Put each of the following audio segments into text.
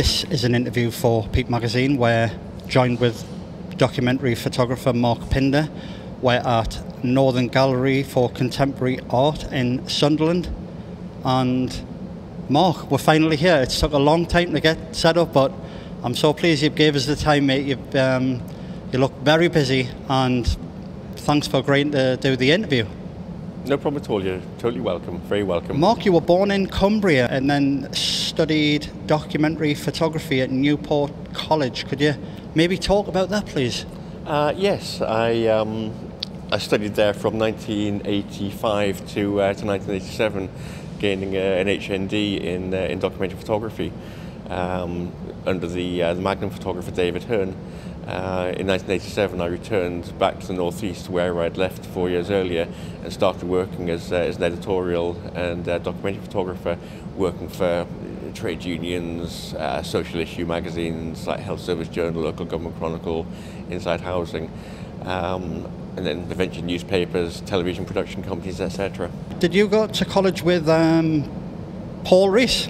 This is an interview for Peep Magazine. We're joined with documentary photographer Mark Pinder. We're at Northern Gallery for Contemporary Art in Sunderland. And Mark, we're finally here. It took a long time to get set up, but I'm so pleased you gave us the time, mate. You've, um, you look very busy, and thanks for agreeing to do the interview. No problem at all. You're totally welcome. Very welcome. Mark, you were born in Cumbria and then studied documentary photography at Newport College. Could you maybe talk about that, please? Uh, yes, I um, I studied there from 1985 to, uh, to 1987, gaining uh, an HND in uh, in documentary photography um, under the uh, the Magnum photographer David Hurn. Uh, in 1987, I returned back to the northeast where I'd left four years earlier and started working as, uh, as an editorial and uh, documentary photographer, working for trade unions, uh, social issue magazines like Health Service Journal, Local Government Chronicle, Inside Housing, um, and then the venture newspapers, television production companies, etc. Did you go to college with um, Paul Reas?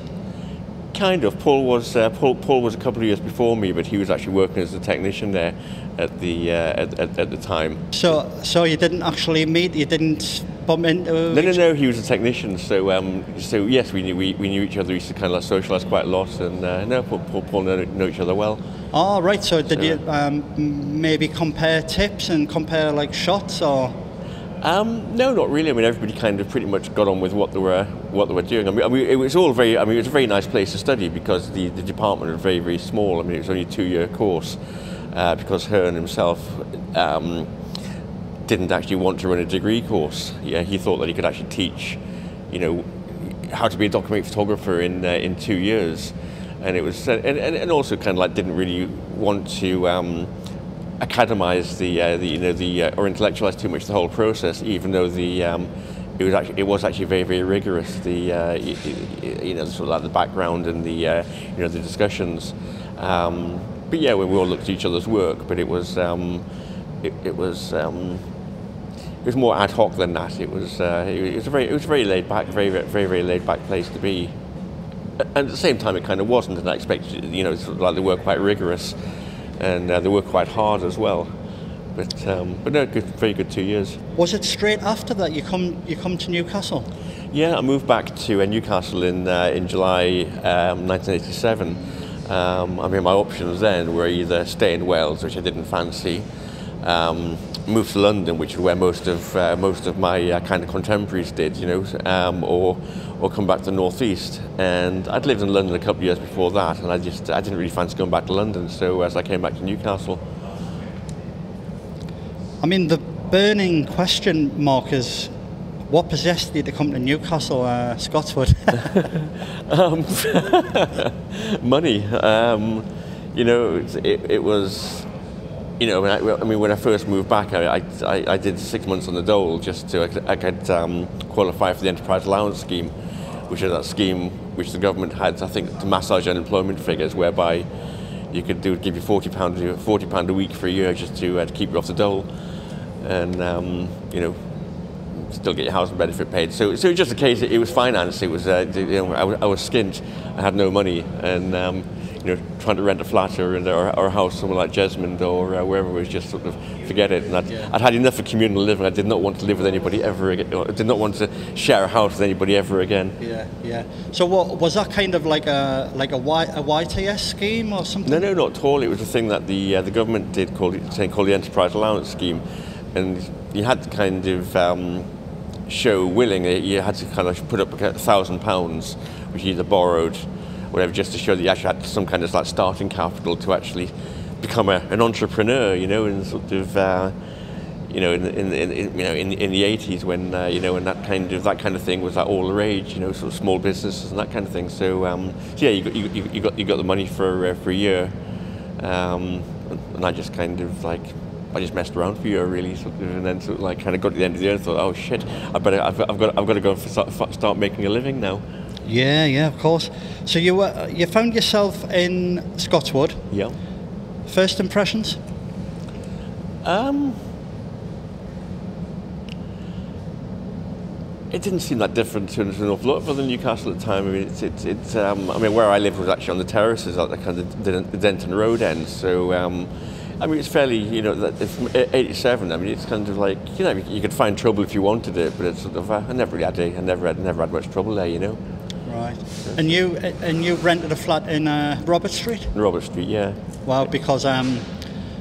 Kind of. Paul was uh, Paul, Paul was a couple of years before me, but he was actually working as a technician there at the uh, at, at, at, the time. So so you didn't actually meet. You didn't into. No, no, no. He was a technician. So um, so yes, we knew we, we knew each other. We used to kind of like socialise quite a lot, and uh, no, Paul, Paul, Paul know, know each other well. Oh right. So did so, you um, maybe compare tips and compare like shots or? Um, no, not really. I mean, everybody kind of pretty much got on with what they were what they were doing. I mean, I mean, it was all very. I mean, it was a very nice place to study because the, the department was very very small. I mean, it was only a two year course uh, because Hurn himself um, didn't actually want to run a degree course. Yeah, he thought that he could actually teach, you know, how to be a documentary photographer in uh, in two years, and it was and, and, and also kind of like didn't really want to. Um, academize the, uh, the you know the uh, or intellectualize too much the whole process, even though the um, it was actually it was actually very very rigorous. The uh, you, you, know sort of like the background and the uh, you know the discussions. Um, but yeah, we all looked at each other's work, but it was um, it, it, was. Um, it was more ad hoc than that. It was, uh, it was a very, it was very laid back, very, very, very laid back place to be. And at the same time, it kind of wasn't, and I expected, you know, sort of like they were quite rigorous and uh, they were quite hard as well. But um, but no, good, very good two years. Was it straight after that you come you come to Newcastle? Yeah, I moved back to uh, Newcastle in uh, in July um, 1987. Um, I mean, my options then were either stay in Wales, which I didn't fancy, um, move to London, which is where most of uh, most of my uh, kind of contemporaries did, you know, um, or or come back to the northeast. And I'd lived in London a couple of years before that, and I just I didn't really fancy going back to London. So as I came back to Newcastle. I mean, the burning question mark is what possessed you to come to Newcastle, uh, Scotswood? um, money. Um, you know, it, it was you know, I, I, mean, when I first moved back, I, I, I, did six months on the dole just to I could um, qualify for the enterprise allowance scheme, which is that scheme which the government had, I think, to massage unemployment figures, whereby you could do give you forty pound forty pound a week for a year just to, uh, to keep you off the dole, and um, you know, still get your housing benefit paid. So, so it was just a case. It was finance. It was, uh, you know, I, I was skint. I had no money, and um, you know, trying to rent a flat or, or, or a house somewhere like Jesmond or uh, wherever was just sort of forget it. And I'd, yeah. I'd, had enough of communal living. I did not want to live with anybody ever again. I did not want to share a house with anybody ever again. Yeah, yeah. So what was that kind of like a like a, y, a YTS scheme or something? No, no, not at all. It was a thing that the uh, the government did called it called the Enterprise Allowance Scheme, and you had to kind of. Um, show willing you had to kind of put up a thousand pounds which you either borrowed whatever, just to show that you actually had some kind of like starting capital to actually become a, an entrepreneur, you know, and sort of, uh, you know, in, in, in, you know, in, in the 80s when, uh, you know, and that kind of, that kind of thing was like all the rage, you know, sort of small businesses and that kind of thing. So, um, yeah, you got, you, you, got, you got the money for, uh, for a year. Um, and I just kind of like, I just messed around for a year really, sort of, and then sort of like kind of got to the end of the year and thought, oh shit, I better, I've, I've got, I've got to go and start, start making a living now. Yeah, yeah, of course. So you uh, you found yourself in Scotswood. Yeah. First impressions? Um. it didn't seem that different to an awful lot for the Newcastle at the time. I mean, it's, it's, it's um, I mean, where I lived was actually on the terraces at the kind of the, the Denton Road end. So, um, I mean, it's fairly, you know, that from 87, I mean, it's kind of like, you know, you could find trouble if you wanted it, but it's sort of, uh, I never really had, a, I never had, never had much trouble there, you know. Right. And you and you rented a flat in uh, Robert Street? Robert Street, yeah. Well, because um,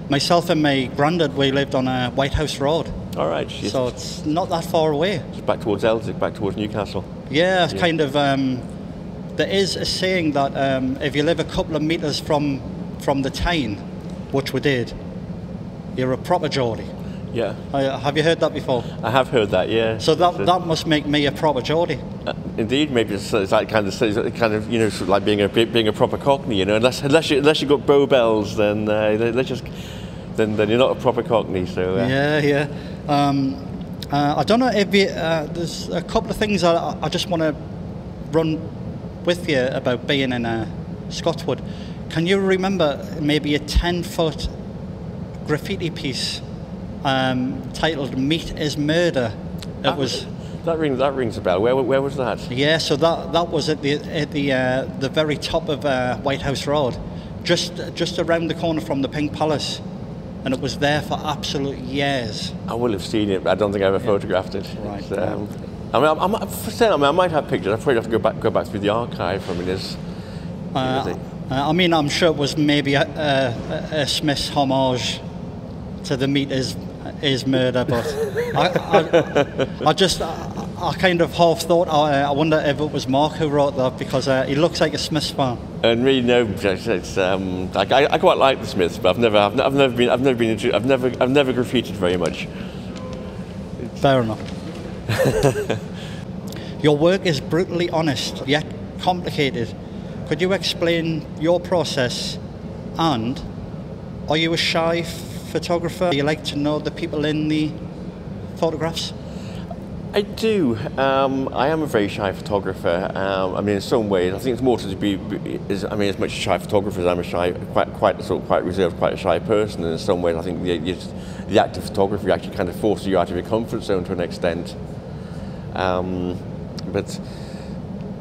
myself and my granddad, we lived on a White House Road. All right. So it's not that far away. Just back towards Elswick, back towards Newcastle. Yeah, it's yeah. kind of. Um, there is a saying that um, if you live a couple of metres from from the Tyne, which we did, you're a proper Geordie. Yeah. Uh, have you heard that before? I have heard that. Yeah. So that so, that must make me a proper Geordie. Uh, indeed, maybe it's, it's like kind of kind of you know sort of like being a being a proper Cockney. You know, unless unless you unless you got bow bells, then uh, let's just then then you're not a proper Cockney. So. Uh. Yeah, yeah. Um, uh, I don't know if you, uh, there's a couple of things I, I just want to run with you about being in a Scotswood. Can you remember maybe a 10 foot graffiti piece um, titled "Meat is Murder"? It that, was. That rings. That rings a bell. Where, where was that? Yeah, so that that was at the at the uh, the very top of uh, White House Road, just just around the corner from the Pink Palace and it was there for absolute years. I will have seen it, but I don't think I ever yeah. photographed it. Right. Um, I mean, I, I, for saying, I mean, I might have pictures. I probably have to go back, go back through the archive. I mean, there's. Uh, I mean, I'm sure it was maybe a, a, a Smith's homage to the meat is is murder, but I, I, I, just I kind of half thought I, I wonder if it was Mark who wrote that because uh, he looks like a Smiths fan. And really, no, it's, um, I, I, quite like the Smiths, but I've never, I've, I've never been, I've never been into, I've never, I've never graffitied very much. Fair enough. Your work is brutally honest, yet complicated. Could you explain your process? And are you a shy photographer? Do you like to know the people in the photographs? I do. Um, I am a very shy photographer. Um, I mean, in some ways, I think it's more to be. Is, I mean, as much a shy photographer as I'm a shy, quite, quite sort of quite reserved, quite a shy person. And in some ways, I think the, the act of photography actually kind of forces you out of your comfort zone to an extent. Um, but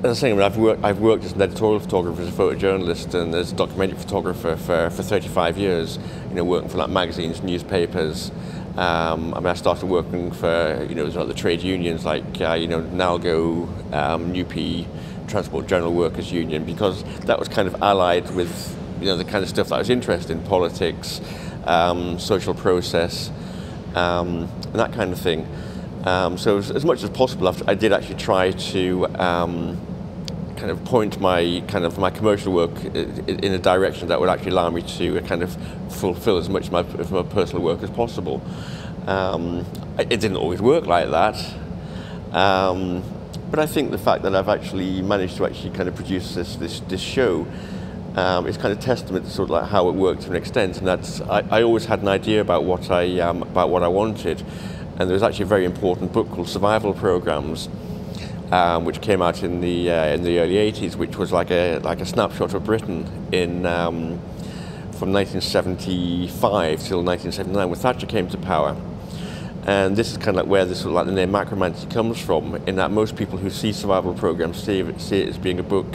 as I mean, I've worked, I've worked as an editorial photographer, as a photojournalist, and as a documentary photographer for, for 35 years. You know, working for like magazines, newspapers. Um, I mean, I started working for you know the trade unions like uh, you know Nalgo, um, NUPE, Transport General Workers Union, because that was kind of allied with you know the kind of stuff that I was interested in, politics, um, social process, um, and that kind of thing. Um, so as, as, much as possible, I did actually try to um, kind of point my kind of my commercial work in a direction that would actually allow me to kind of fulfill as much of my, of my personal work as possible. Um, it didn't always work like that. Um, but I think the fact that I've actually managed to actually kind of produce this, this, this show um, is kind of testament to sort of like how it worked to an extent. And that's, I, I always had an idea about what I, um, about what I wanted. And there was actually a very important book called Survival Programmes, um, which came out in the uh, in the early 80s, which was like a like a snapshot of Britain in um, from 1975 till 1979 when Thatcher came to power. And this is kind of like where this like the name Macromancy comes from, in that most people who see Survival Programmes see see it as being a book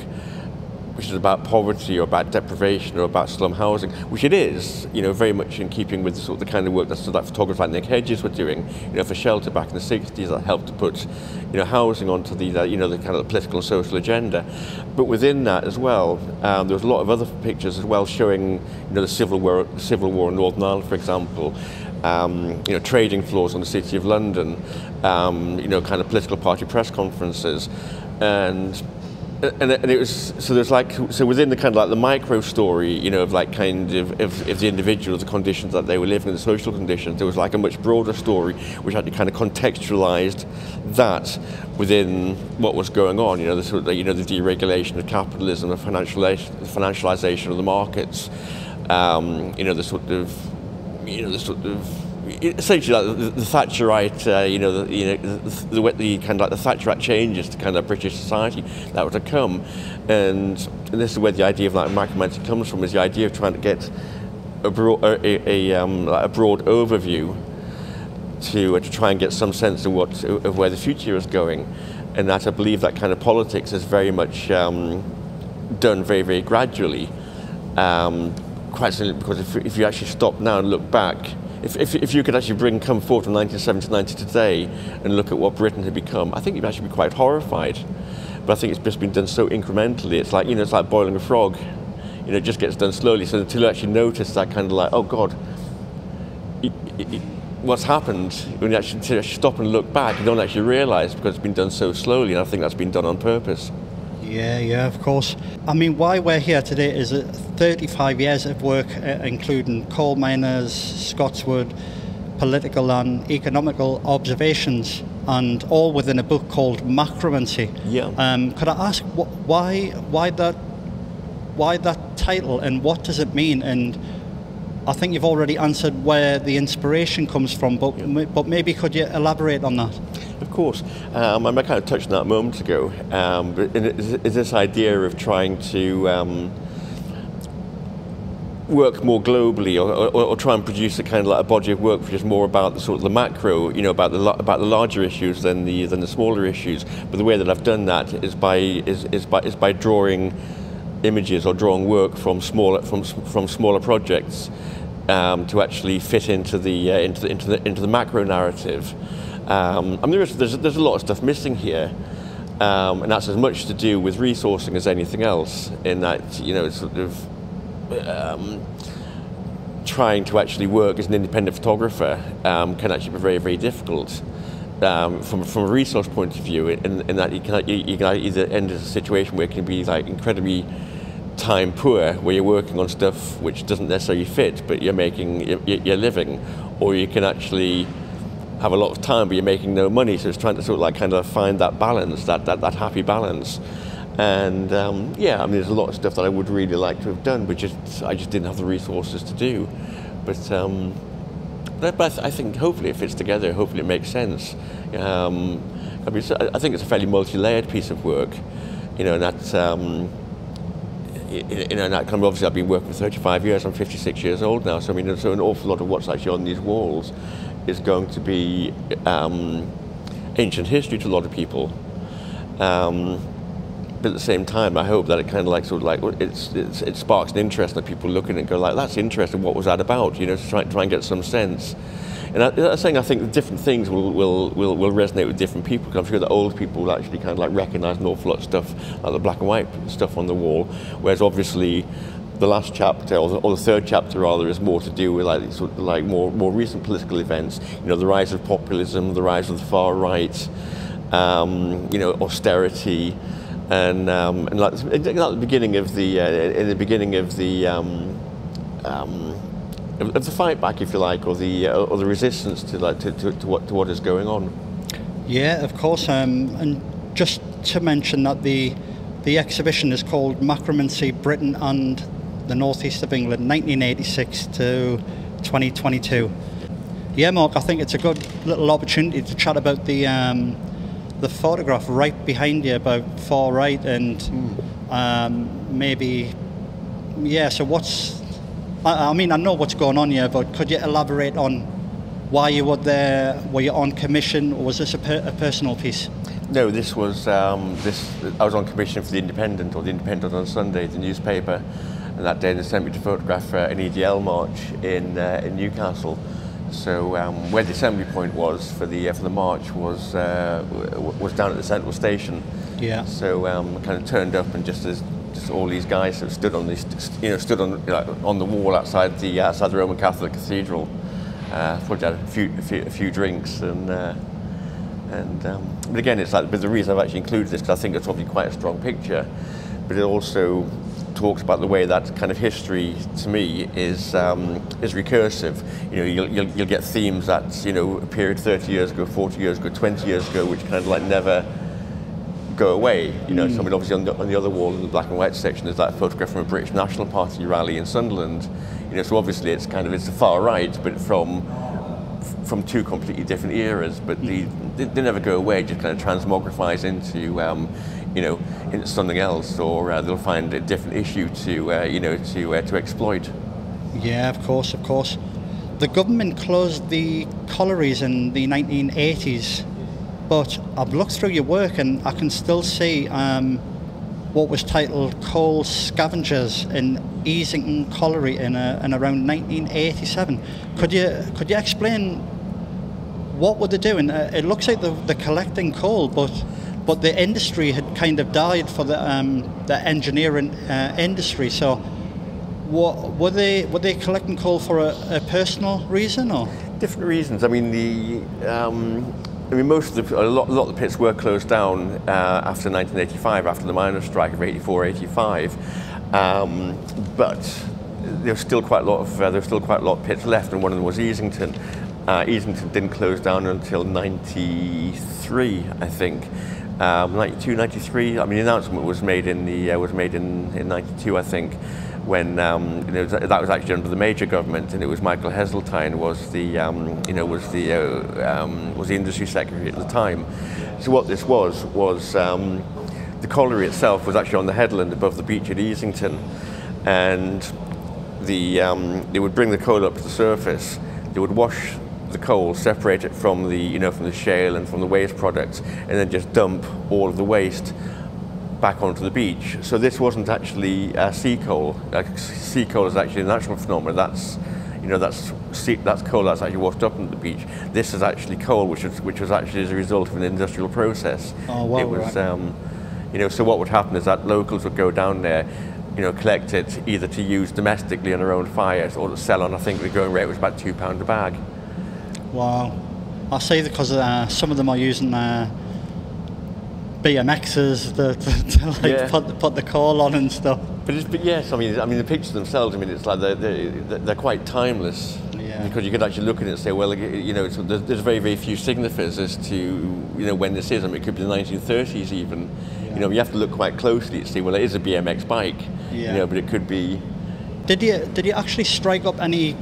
which is about poverty or about deprivation or about slum housing, which it is, you know, very much in keeping with the, sort of the kind of work that, that photographers like Nick Hedges were doing, you know, for shelter back in the 60s that helped to put, you know, housing onto the, uh, you know, the kind of the political and social agenda. But within that as well, um, there was a lot of other pictures as well showing, you know, the civil war, civil war in Northern Ireland, for example, um, you know, trading floors on the City of London, um, you know, kind of political party press conferences, and and, and it was so there's like so within the kind of like the micro story you know of like kind of of, of the individual the conditions that they were living in the social conditions there was like a much broader story which had to kind of contextualized that within what was going on you know the sort of, you know the deregulation of capitalism the financialization of the markets um, you know the sort of you know the sort of essentially like the, the Thatcherite, uh, you know, the, you know, the, the, the, kind of like the Thatcherite changes to kind of British society. That were to come, and, and this is where the idea of like macromancy comes from, is the idea of trying to get a broad, a, a, um, like a broad overview to, uh, to try and get some sense of what of where the future is going, and that I believe that kind of politics is very much um, done very very gradually. Um, quite simply because if, if you actually stop now and look back, if, if, if you could actually bring come forward from 1970 to today and look at what Britain had become, I think you'd actually be quite horrified. But I think it's just been done so incrementally. It's like you know, it's like boiling a frog. You know, it just gets done slowly. So until you actually notice that kind of like, oh God, it, it, what's happened when you actually stop and look back, you don't actually realise because it's been done so slowly. And I think that's been done on purpose. Yeah, yeah, of course. I mean, why we're here today is 35 years of work, uh, including coal miners, Scotswood, political and economical observations, and all within a book called Macromancy. Yeah. Um, could I ask wh- why why that why that title and what does it mean? And I think you've already answered where the inspiration comes from, but yeah. but maybe could you elaborate on that? Of course. Um, I kind of touched on that a moment ago. Um, but is this idea of trying to um, work more globally or, or, or, try and produce a kind of like a body of work which is more about the sort of the macro, you know, about the about the larger issues than the than the smaller issues. But the way that I've done that is by is, is by is by drawing images or drawing work from smaller from from smaller projects um, to actually fit into the uh, into the into the into the macro narrative. Um, mean, there's, there's, there's, a lot of stuff missing here, um, and that's as much to do with resourcing as anything else. In that, you know, sort of um, trying to actually work as an independent photographer um, can actually be very, very difficult. Um, from, from a resource point of view, in, in that you can, you, you can either end up in a situation where it can be like incredibly time poor, where you're working on stuff which doesn't necessarily fit, but you're making you're, you're living, or you can actually have a lot of time, but you're making no money. So it's trying to sort of like kind of find that balance, that, that, that happy balance. And um, yeah, I mean, there's a lot of stuff that I would really like to have done, but just I just didn't have the resources to do. But, um, but I, th- I, think hopefully it fits together. Hopefully it makes sense. Um, I mean, I think it's a fairly multi-layered piece of work, you know, and that. You know, that of obviously I've been working for 35 years. I'm 56 years old now, so I mean, so an awful lot of what's actually on these walls is going to be um, ancient history to a lot of people. Um, but at the same time, I hope that it kind of like sort of like it's, it's, it sparks an interest that people look at it and go like, "That's interesting. What was that about?" You know, to try try and get some sense. And I, am saying I think different things will, will, will, will resonate with different people. Because I'm sure that old people will actually kind of like recognise an awful lot of stuff, like the black and white stuff on the wall. Whereas obviously the last chapter, or the, or the, third chapter rather, is more to do with like sort of like more more recent political events. You know, the rise of populism, the rise of the far right, um, you know, austerity, and um, and like at the beginning of the uh, in the beginning of the um, um, of the fight back, if you like, or the uh, or the resistance to like to, to, to, what to what is going on. Yeah, of course, um, and just to mention that the the exhibition is called Macromancy Britain and the northeast of England, 1986 to 2022. Yeah, Mark, I think it's a good little opportunity to chat about the um, the photograph right behind you about far right and mm. um, maybe yeah. So what's I, I, mean I know what's going on here, but could you elaborate on why you were there? Were you on commission, or was this a, per, a personal piece? No, this was um, this. I was on commission for the Independent or the Independent on Sunday, the newspaper and that day they sent me to photograph uh, an EDL march in, uh, in Newcastle. So um, where the assembly point was for the uh, for the march was uh, was down at the central station. Yeah. So um, I kind of turned up and just as just all these guys that stood on this you know stood on on the wall outside the outside the Roman Catholic Cathedral. Uh, probably had a few, a few, a few drinks and uh, and um, but again it's like but the reason I've actually included this because I think it's probably quite a strong picture, but it also talks about the way that kind of history to me is um, is recursive. You know, you'll, you'll, you'll, get themes that you know appeared 30 years ago, 40 years ago, 20 years ago, which kind of like never go away. You know, mm. so I mean, obviously on the, on the other wall in the black and white section there's that photograph from a British National Party rally in Sunderland. You know, so obviously it's kind of it's the far right, but from from two completely different eras, but the, they, they, never go away. Just kind of transmogrifies into um, you know, into something else, or uh, they'll find a different issue to, uh, you know, to uh, to exploit. Yeah, of course, of course. the government closed the collieries in the 1980s, but I've looked through your work and I can still see um, what was titled Coal Scavengers in Easington Colliery in, a, in around 1987. Could you could you explain what were they doing? Uh, it looks like they're, they're, collecting coal, but but the industry had kind of died for the um, the engineering uh, industry. So, what, were they were they collecting coal for a, a personal reason or different reasons? I mean the. Um I mean, most of the, a lot, a lot of the pits were closed down uh, after 1985, after the miners' strike of 84, 85. Um, but there was still quite a lot of uh, there was still quite a lot of pits left, and one of them was Easington. Uh, Easington didn't close down until 93, I think. Um, 92, 93. I mean, the announcement was made in the uh, was made in, in 92, I think when um, you know, that was actually under the major government, and it was Michael Heseltine was the um, you know was the uh, um, was the industry secretary at the time. So what this was was um, the colliery itself was actually on the headland above the beach at Easington, and the um, they would bring the coal up to the surface. They would wash the coal, separate it from the you know from the shale and from the waste products, and then just dump all of the waste back onto the beach. So this wasn't actually uh, sea coal. Uh, sea coal is actually a natural phenomenon. That's you know that's sea, that's coal that's actually washed up on the beach. This is actually coal, which was which was actually as a result of an industrial process. Oh wow! It was right. um, you know so what would happen is that locals would go down there. You know, collect it either to use domestically on their own fires or to sell on. I think the going rate was about two pound a bag. Wow, I say because uh, some of them are using uh, BMXs to, like yeah. put, put the call on and stuff. But, it's, but yes, I mean, I mean the pictures themselves. I mean, it's like they're, they're, they're quite timeless. Yeah. Because you could actually look at it and say, well, you know, there's, there's, very, very few signifiers as to, you know, when this is. I mean, it could be the 1930s even. Yeah. You know, you have to look quite closely to see, well, it is a BMX bike. Yeah. You know, but it could be. Did you did you actually strike up any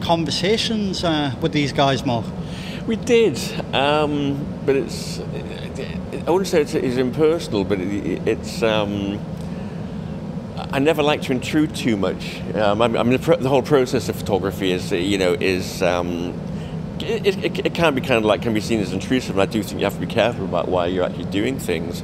conversations uh, with these guys, Mark? We did, um, but it's I wouldn't say it's, it's impersonal, but it, it's. Um, I never like to intrude too much. Um, I mean, the, whole process of photography is, you know, is um, it, it, it, can be kind of like can be seen as intrusive, and I do think you have to be careful about why you're actually doing things.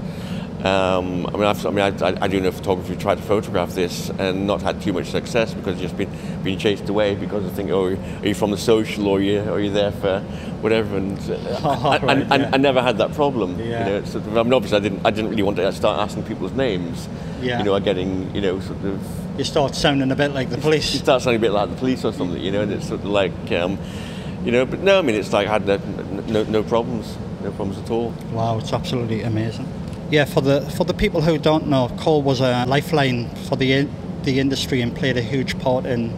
Um, I mean, I've, I mean, I, I, do know photography tried to photograph this and not had too much success because just been been chased away because I think, oh, are you from the social or are you are you there for whatever? And uh, oh, I, right, I, yeah. I, never had that problem. Yeah. You know, sort of, I mean, obviously, I didn't I didn't really want to start asking people's names. Yeah. You know, I'm getting you know sort of. You start sounding a bit like the police. You start sounding a bit like the police or something, you know, and it's sort of like, um, you know, but no, I mean, it's like I had no, no, no problems, no problems at all. Wow, it's absolutely amazing. Yeah, for the for the people who don't know, coal was a lifeline for the the industry and played a huge part in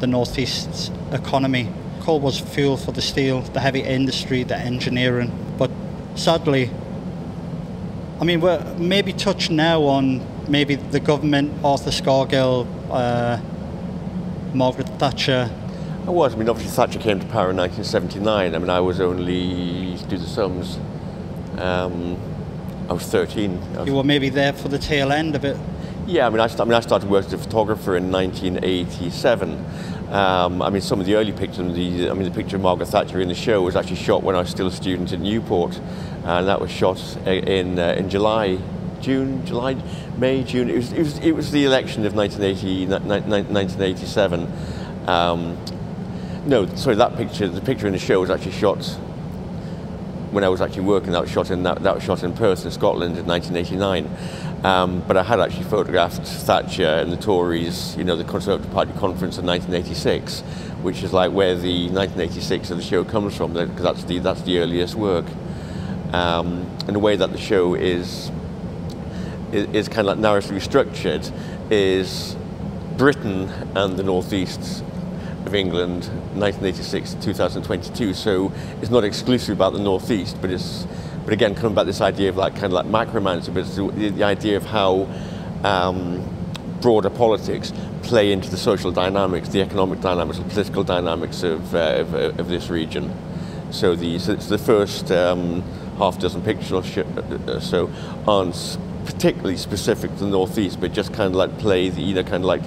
the northeast's economy. Coal was fuel for the steel, the heavy industry, the engineering. But sadly, I mean, we're maybe touched now on maybe the government, Arthur Scargill, uh, Margaret Thatcher. I was. I mean, obviously Thatcher came to power in 1979. I mean, I was only do the sums. Um, I was 13. I was you were maybe there for the tail end of it. Yeah, I mean, I, st- I mean, I started working as a photographer in 1987. Um, I mean, some of the early pictures, the, I mean, the picture of Margaret Thatcher in the show was actually shot when I was still a student at Newport, and that was shot in uh, in July, June, July, May, June. It was it was, it was the election of 1980, 1987. Um, no, sorry, that picture, the picture in the show was actually shot when I was actually working, that was shot in that, that was shot in Perth in Scotland in 1989. Um, but I had actually photographed Thatcher and the Tories, you know, the Conservative Party conference in 1986, which is like where the 1986 of the show comes from, because that's the that's the earliest work. Um, and the way that the show is is, is kind of like narratively structured is Britain and the Northeast of England, 1986 to 2022. So it's not exclusive about the Northeast, but it's, but again, coming back this idea of like kind of like macromancy, but it's the, the idea of how um, broader politics play into the social dynamics, the economic dynamics, the political dynamics of, uh, of, of, this region. So, the, so it's the first um, half dozen pictures or uh, uh, so aren't particularly specific to the Northeast, but just kind of like play the, you know, kind of like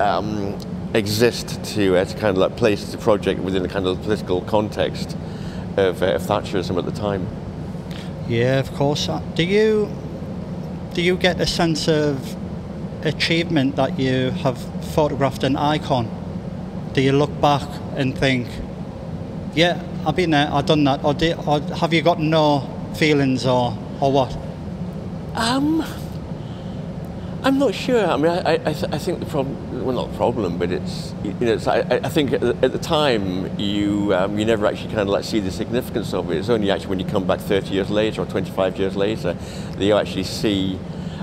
um, exist to, uh, to kind of like place the project within the kind of political context of, uh, of Thatcherism at the time. Yeah, of course. Uh, Do you do you get a sense of achievement that you have photographed an icon? Do you look back and think, yeah, I've been there, I've done that, or, do, or have you got no feelings or or what? Um, I'm not sure. I mean, I, I, th- I think the problem, well, not a problem, but it's, you know, it's, I, I think at the, at the time you, um, you never actually kind of like see the significance of it. It's only actually when you come back 30 years later or 25 years later that you actually see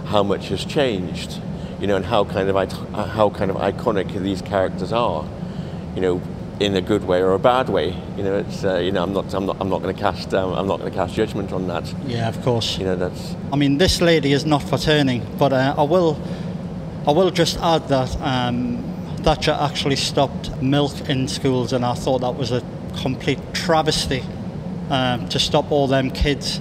how much has changed, you know, and how kind of, how kind of iconic these characters are, you know, in a good way or a bad way. You know, it's, uh, you know, I'm not, I'm not, I'm not going to cast, um, I'm not going to cast judgment on that. Yeah, of course. You know, that's, I mean, this lady is not for turning, but uh, I will, I will just add that um, Thatcher actually stopped milk in schools, and I thought that was a complete travesty um, to stop all them kids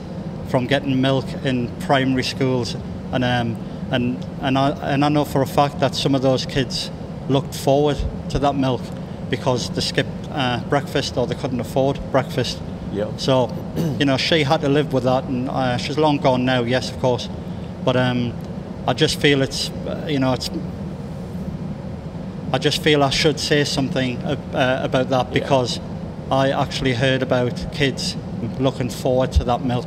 from getting milk in primary schools, and um, and and I and I know for a fact that some of those kids looked forward to that milk because they skipped uh, breakfast or they couldn't afford breakfast. yeah. So, you know, she had to live with that, and uh, she's long gone now. Yes, of course, but um, I just feel it's, you know, it's. I just feel I should say something uh, about that because I actually heard about kids looking forward to that milk.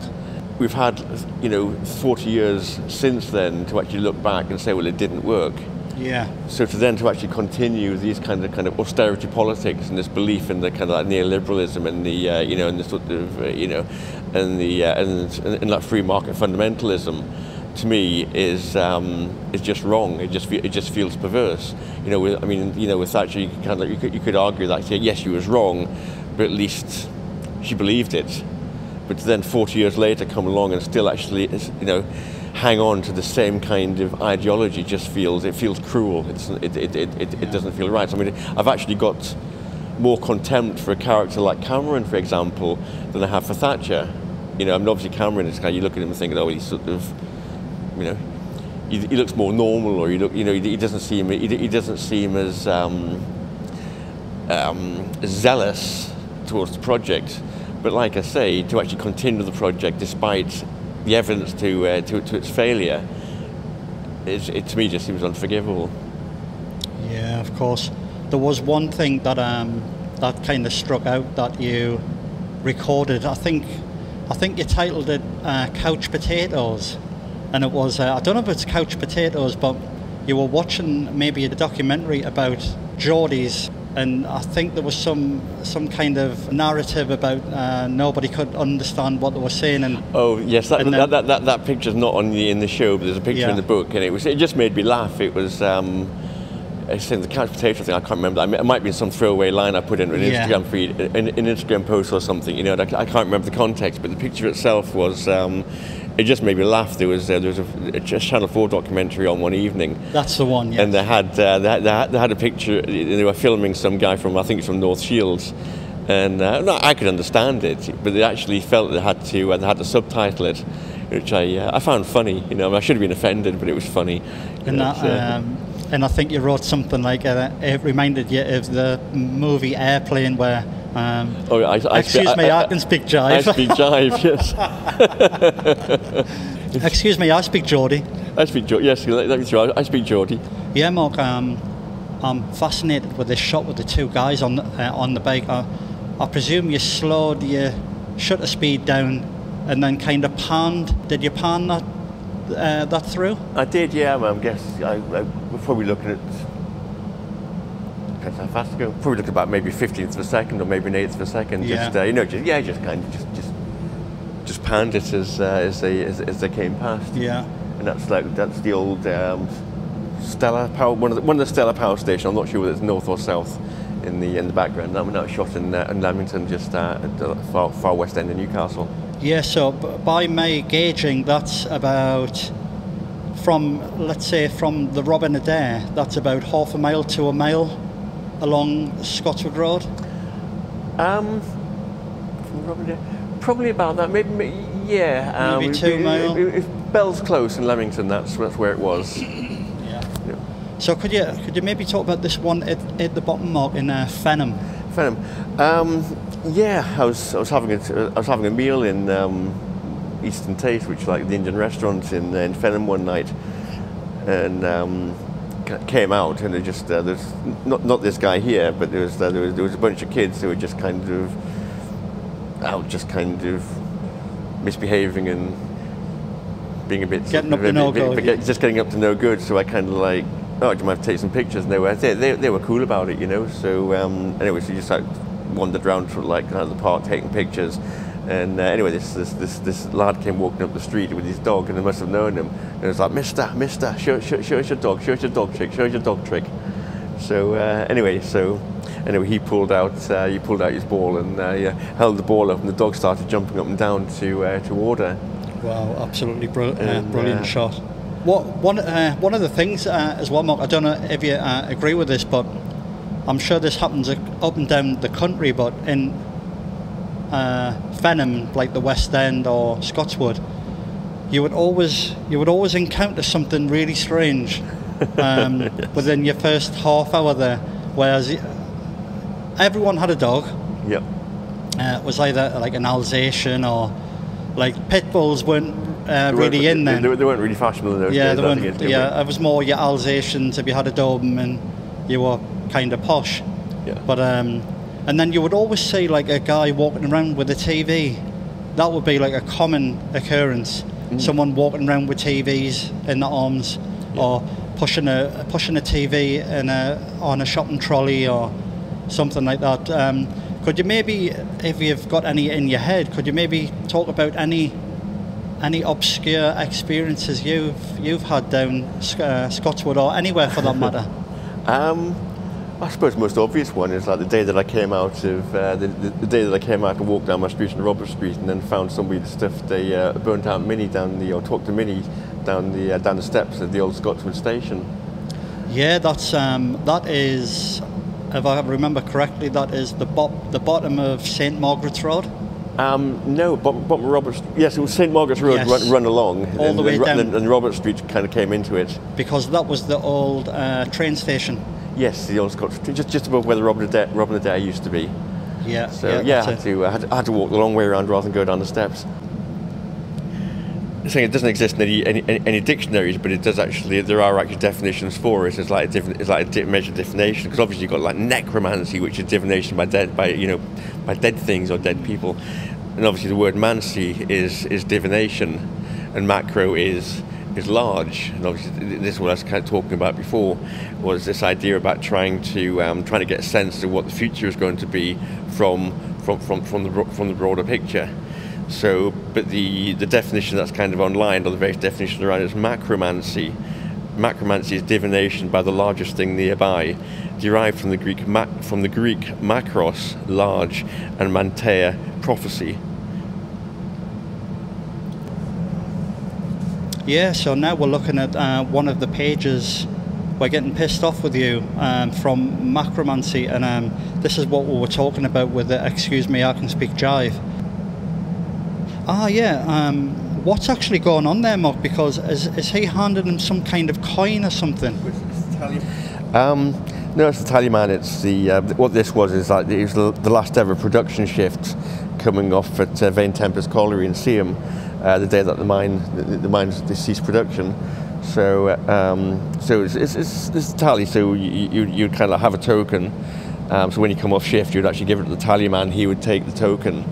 we've had, you know, 40 years since then to actually look back and say, well, it didn't work. Yeah, So to then to actually continue these kind of kind of austerity politics and this belief in the kind of like neoliberalism and the uh, you know and the sort of uh, you know and the uh, and, and that free market fundamentalism to me is um, is just wrong. It just it just feels perverse. You know, with, I mean, you know, with Thatcher, you could kind of you could, you could argue that yeah, yes, she was wrong, but at least she believed it. But then 40 years later come along and still actually, you know, hang on to the same kind of ideology just feels, it feels cruel. It's, it, it, it, it, it doesn't feel right. I mean, I've actually got more contempt for a character like Cameron, for example, than I have for Thatcher. You know, I mean, obviously Cameron is kind of, you look at him and think, oh, he's sort of, you know, he, he looks more normal, or you look, you know, he, he doesn't seem, he, he doesn't seem as um, um, zealous towards the project. But like I say, to actually continue the project despite the evidence to uh, to, to its failure, it to me just seems unforgivable. yeah, of course. There was one thing that um, that kind of struck out that you recorded. I think, I think you titled it uh, "Couch Potatoes," and it was uh, I don't know if it's couch potatoes, but you were watching maybe a documentary about Geordies, and I think there was some some kind of narrative about uh, nobody could understand what they were saying, and Oh yes, that, And that, then- that, that, that picture's not on the in the show, but there's a picture Yeah. in the book, and it was it just made me laugh. It was. Um, I said the couch potato thing. I can't remember. It might be some throwaway line I put in an Yeah. Instagram feed, an, an Instagram post or something. You know, I, I can't remember the context, but the picture itself was. Um, it just made me laugh. There was uh, there was a, a Channel Four documentary on one evening, that's the one. Yes. and they had, uh, they had they had they had a picture. They were filming some guy from I think it's from North Shields, and uh, no, I could understand it, but they actually felt they had to uh, they had to subtitle it, which I uh, I found funny. You know, I should have been offended, but it was funny. And, that, uh, um, and I think you wrote something like uh, it reminded you of the movie Airplane, where um, oh, I, I, excuse me, I, can speak jive. I jive. speak jive. Yes, excuse me, I speak Geordie. I speak. Geordie. Yes, that's right. I speak Geordie. Yeah, Mark. Um, I'm fascinated with this shot with the two guys on the, uh, on the bike. I, I presume you slowed your shutter speed down and then kind of panned. Did you pan that uh, that through? I did, yeah. Well, I guess I, I, we're probably looking at. Depends how fast go. Probably looking about maybe fifteenth of a second or maybe an eighth of a second. Just uh, you know, just yeah, just kind of just just just panned it as uh, as they as, as they came past. Yeah. And that's like that's the old um, Stella Power one of the, one of the Stella Power Station. I'm not sure whether it's north or south. In the in the background, that one that was shot in, uh, in Lemington, just uh, at the far, far west end of Newcastle. Yeah, so b- by my gauging, that's about from, let's say, from the Robin Adair, that's about half a mile to a mile along Scotswood Road. Um, from Robin Day- probably about that. Maybe, maybe yeah. Um, Maybe two if- mile. If, if Bell's close in Lemington, that's that's where it was. Yeah. So could you could you maybe talk about this one at, at the bottom mark in uh, Fenham? Fenham. Um, yeah, I was I was having a I was having a meal in um, Eastern Taste, which like the Indian restaurant in in Fenham one night, and. Um, came out and it just uh, there's not not this guy here but there was, uh, there was there was a bunch of kids who were just kind of out just kind of misbehaving and being a bit getting up to no good just getting up to no good. So I kind of like oh do you mind to take some pictures? And they were they, they, they were cool about it you know? So um, anyway so just like wandered around for like kind of the park taking pictures and uh, anyway, this, this, this, this lad came walking up the street with his dog, and they must have known him. And it was like, Mister, Mister, show, show, show us your dog, show us your dog trick, show us your dog trick. So uh, anyway, so anyway, he pulled out uh, he pulled out his ball and uh, yeah, held the ball up, and the dog started jumping up and down to uh, to order. Wow, absolutely br- and, brilliant shot. What one one of the things as well, Mark. I don't know if you agree with this, but I'm sure this happens up and down the country, but in uh, Fenham, like the West End or Scotswood, you would always you would always encounter something really strange um, yes. within your first half hour there. Whereas everyone had a dog. Yep. Uh, it was either like an Alsatian or like pit bulls weren't uh, really in there. They, they, weren't really fashionable in those yeah, days. They weren't, yeah, it was more your Alsatians if you had a Doberman, you were kind of posh. Yeah. But um, and then you would always see like a guy walking around with a TV. That would be like a common occurrence. Mm. Someone walking around with TVs in their arms, yeah. or pushing a pushing a TV in a on a shopping trolley or something like that. Um, could you maybe, if you've got any in your head, could you maybe talk about any any obscure experiences you've you've had down uh, Scotswood or anywhere for that matter? um, I suppose the most obvious one is like the day that I came out of uh, the, the, the, day that I came out and walked down my street in Robert Street and then found somebody that stuffed a uh, burnt out mini down the or talked to mini down the uh, down the steps of the old Scotswood station. Yeah, that's um, that is, if I remember correctly, that is the bo- the bottom of St Margaret's Road. Um, no, bottom, bottom Robert. Yes, it was St Margaret's Road yes. run, run, along, all and, the way and, down, and Robert Street kind of came into it because that was the old uh, train station. Yes, the old Scotch, just just above where the Robin Adair, Robin Adair used to be. Yeah. So yeah, yeah I, had to, I, had, I had to walk the long way around rather than go down the steps. saying it doesn't exist in any, any, any, dictionaries, but it does actually. There are actually definitions for it. It's like a different, it's like a di- measured divination because obviously you've got like necromancy, which is divination by dead, by you know, by dead things or dead people, and obviously the word mancy is is divination, and macro is is large, and obviously this is what I was kind of talking about before, was this idea about trying to um, trying to get a sense of what the future is going to be from from from from the from the broader picture. So, but the the definition that's kind of online, or the various definitions around, it, is macromancy. Macromancy is divination by the largest thing nearby, derived from the Greek ma- from the Greek makros, large, and manteia, prophecy. Yeah, so now we're looking at uh, one of the pages. We're getting pissed off with you um, from Macromancy, and um, this is what we were talking about with the Excuse Me, I Can Speak Jive. Ah, yeah, um, what's actually going on there, Mark? Because is, is he handing him some kind of coin or something? Um, no, it's the Tallyman. It's the uh, what this was is like it was the, the last ever production shift coming off at uh, Vane Tempest Colliery in Seaham uh, the day that the mine the, the mine ceased production. So um, so it's, it's, it's, it's tally. So you you you'd kind of have a token. Um, so when you come off shift, you'd actually give it to the tally man. He would take the token,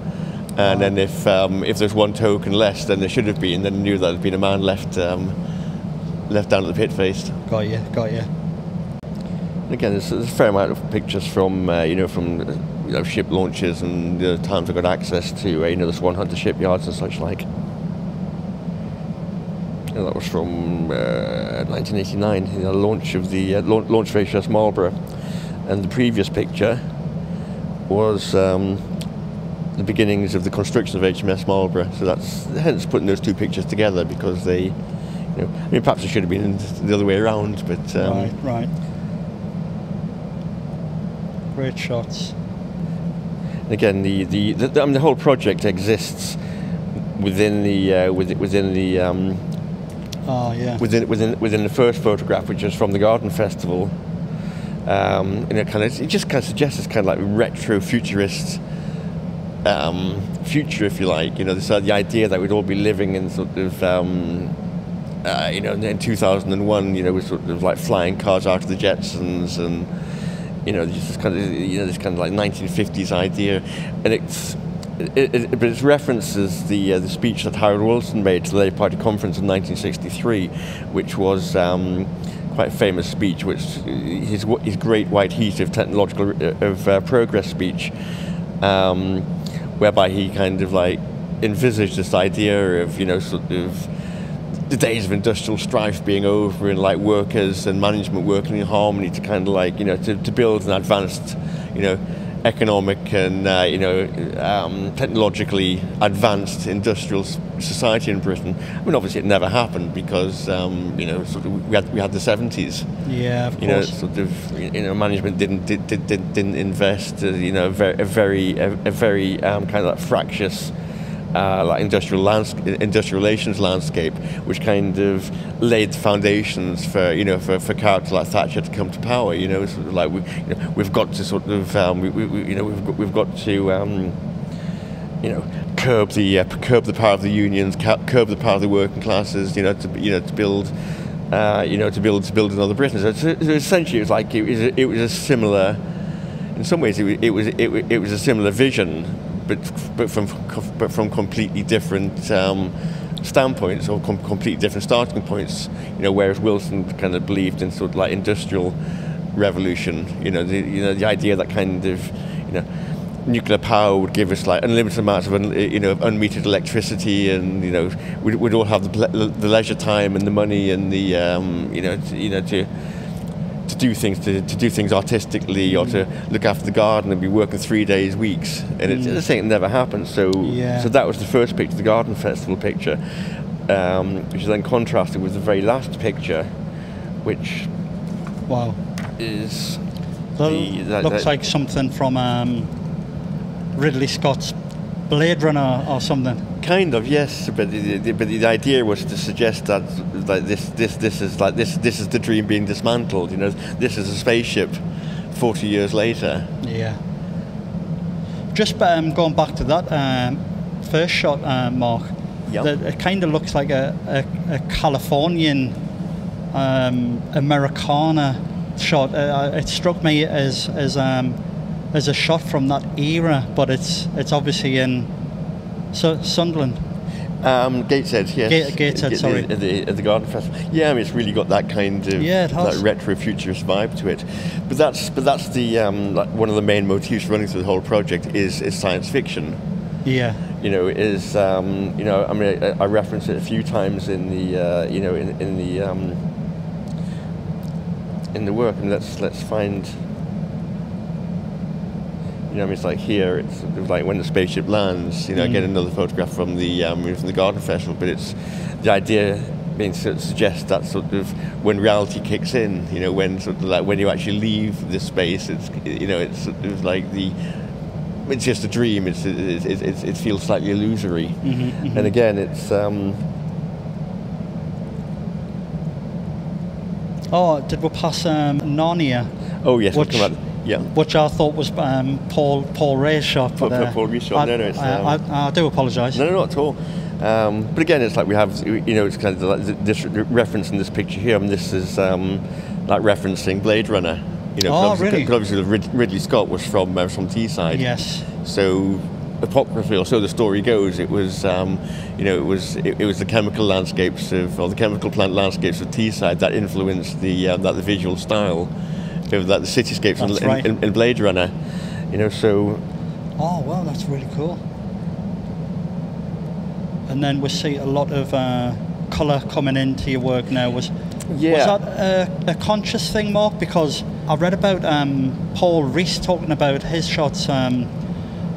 and then if um, if there's one token less than there should have been, then you knew that there'd been a man left um, left down at the pit face. Got you, got you. Again, there's, there's, a fair amount of pictures from uh, you know from you know, ship launches and the times I got access to uh, you know the Swan Hunter shipyards and such like that was from uh, 1989, the launch of the uh, launch, launch of HMS Marlborough. And the previous picture was um, the beginnings of the construction of HMS Marlborough. So that's hence putting those two pictures together because they, you know, I mean, perhaps it should have been the other way around, but um, right, right. Great shots. And again, the the, the, I mean, the whole project exists within the uh, within the um, Oh yeah. within within within the first photograph, which is from the Garden Festival. Um, and it kind of it just kind of suggests this kind of like retro futurist um, future, if you like. You know, this uh, the idea that we'd all be living in sort of um, uh, you know in 2001, you know, with sort of like flying cars after the Jetsons and you know just this kind of you know this kind of like 1950s idea, and it's. It, it, but it references the uh, the speech that Harold Wilson made to the Labour Party conference in 1963, which was um, quite a famous speech, which his his great white heat of technological of uh, progress speech, um, whereby he kind of like envisaged this idea of you know sort of the days of industrial strife being over and like workers and management working in harmony to kind of like you know to, to build an advanced you know economic and uh, you know um, technologically advanced industrial society in Britain. I mean, obviously, it never happened because um, you know sort of we had we had the seventies. Yeah, of you know, course. sort of you know management didn't did, did, did, didn't invest. Uh, you know, a very a very, a, a very um, kind of like fractious. Uh, like industrial landscape, industrial relations landscape, which kind of laid the foundations for you know for, for characters like Thatcher to come to power. You know, sort of like we, you know, we've got to sort of um, we, we, you know we've got, we've got to um, you know curb the uh, curb the power of the unions, curb the power of the working classes. You know, to you know to build. Uh, you know, to build to build another Britain. So, so essentially, it was like it was a, it was a similar. In some ways, it was it, was- it was a similar vision, but but from but from completely different um, standpoints or com- completely different starting points. You know, whereas Wilson kind of believed in sort of like industrial revolution. You know, the you know the idea that kind of you know nuclear power would give us like unlimited amounts of un, you know unmetered electricity, and you know we'd, we'd all have the, the leisure time and the money and the um, you know you know to to do things to, to do things artistically or to look after the garden and be working three days weeks and it's the thing that never happened so Yeah. so that was the first picture the garden festival picture um, which is then contrasted with the very last picture which Wow. is the- that- looks that- like something from um, Ridley Scott's Blade Runner or something. Kind of, yes, but the, the, but the idea was to suggest that like this, this, this is like this, this is the dream being dismantled. You know, this is a spaceship. Forty years later, Yeah. Just um, going back to that um, first shot, uh, Mark. Yeah. that it kind of looks like a, a, a Californian um, Americana shot. Uh, it struck me as as um, as a shot from that era, but it's it's obviously in Su- Sunderland. um, Gateshead, yes, Gate- Gateshead, At- sorry. at the, at the Garden Festival. Yeah, I mean, it's really got that kind of Yeah, that retro futurist vibe to it. But that's but that's the um, like one of the main motifs running through the whole project is is science fiction. Yeah. you know, is um, you know, I mean, I, I reference it a few times in the uh, you know in, in the um, in the work, and let's let's find. You know, I mean, it's like here. It's like when the spaceship lands. You know, I get another photograph from the um, from the Garden Festival, but it's the idea being to suggest that sort of when reality kicks in. You know, when sort of like when you actually leave this space, it's you know, it's sort of like the it's just a dream. It's, it's, it's, it's it feels slightly illusory. And again, it's um, Oh, did we pass um, Narnia? oh yes, we'll come. Yeah, which I thought was um, Paul Paul Reas's shot. Paul- uh, Paul Reas's shot. I, No, no, it's, I, um, I, I do apologise. no, no, not at all. Um, but again, it's like we have, you know, it's kind of like this reference in this picture here. I mean, this is um, like referencing Blade Runner. You know, Oh, obviously, really? 'cause obviously Rid- Ridley Scott was from uh, from Teesside. Yes. So apocryphally, or so the story goes, it was, um, you know, it was it, it was the chemical landscapes of, or the chemical plant landscapes of Teesside that influenced the uh, that the visual style of that the cityscapes in, right. in, in Blade Runner. You know, so Oh well, that's really cool. And then we see a lot of uh, colour coming into your work now. Was Yeah. was that a, a conscious thing, Mark? Because I read about um, Paul Reas talking about his shots, um,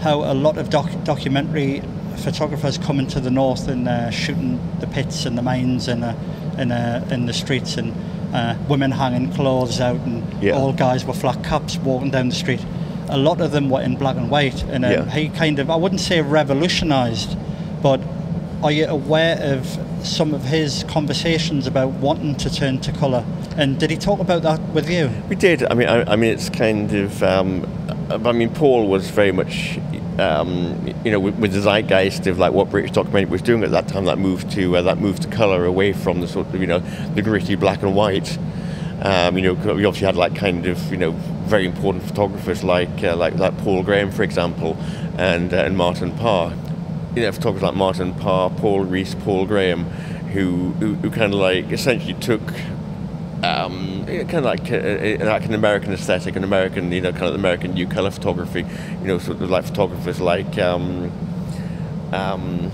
how a lot of doc- documentary photographers come into the north and uh, shooting the pits and the mines and uh, in, uh, in the streets and uh, women hanging clothes out and Yeah. all guys with flat caps walking down the street. A lot of them were in black and white, and uh, Yeah. he kind of I wouldn't say revolutionised, but are you aware of some of his conversations about wanting to turn to colour? And did he talk about that with you? We did. I mean, I, I mean, it's kind of. Um, I mean, Paul was very much, um, you know, with, with, the zeitgeist of like what British documentary was doing at that time. That moved to uh, that moved to colour away from the sort of you know the gritty black and white. Um, you know, we obviously had like kind of you know very important photographers like uh, like like Paul Graham, for example, and uh, and Martin Parr. You know, photographers like Martin Parr, Paul Reas, Paul Graham, who who, who kind of like essentially took um, kind of like, a, a, like an American aesthetic, an American, you know, kind of American new color photography, you know, sort of like photographers like, um, um,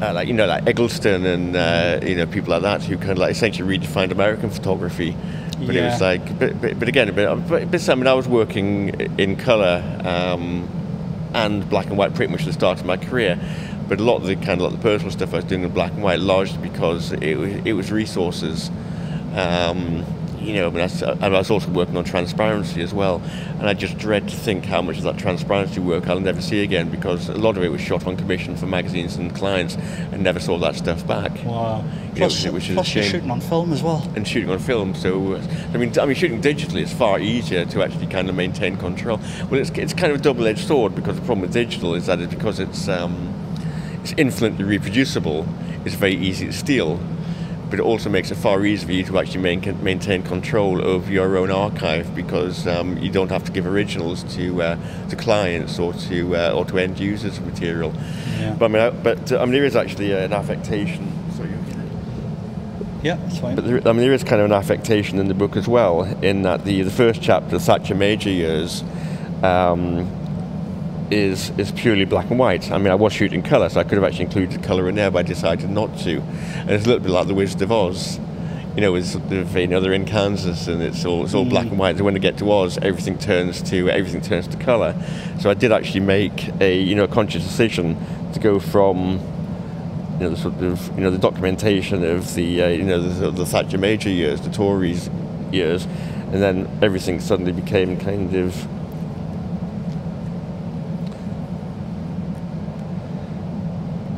uh, like you know, like Eggleston and uh, you know people like that who kind of like essentially redefined American photography. But yeah. it was like, but, but, but again, but, but, but I mean, I was working in color um, and black and white pretty much at the start of my career but a lot of the kind of like the personal stuff I was doing in black and white, largely because it was, it was resources. Um, you know, I, mean, I, I, was also working on transparency as well, and I just dread to think how much of that transparency work I'll never see again because a lot of it was shot on commission for magazines and clients, and never saw that stuff back. Wow! plus, know, which, which plus you're shooting on film as well. And shooting on film, so I mean, I mean, shooting digitally is far easier to actually kind of maintain control. Well, it's it's kind of a double-edged sword because the problem with digital is that it's because it's um, it's infinitely reproducible, it's very easy to steal, but it also makes it far easier for you to actually main, maintain control of your own archive because um, you don't have to give originals to uh, to clients or to uh, or to end users of material. Yeah. But I mean, I, but uh, I mean, there is actually an affectation. Sorry. Yeah, that's fine. But there, I mean, there is kind of an affectation in the book as well, in that the the first chapter, Thatcher Major years. Um, is is purely black and white. I mean, I was shooting colour, so I could have actually included colour in there, but I decided not to. And it's a little bit like the Wizard of Oz. You know, it's you know they're in Kansas and it's all it's all mm. black and white. So when they get to Oz, everything turns to everything turns to colour. So I did actually make a you know a conscious decision to go from you know the sort of you know the documentation of the uh, you know the, the Thatcher Major years, the Tories years, and then everything suddenly became kind of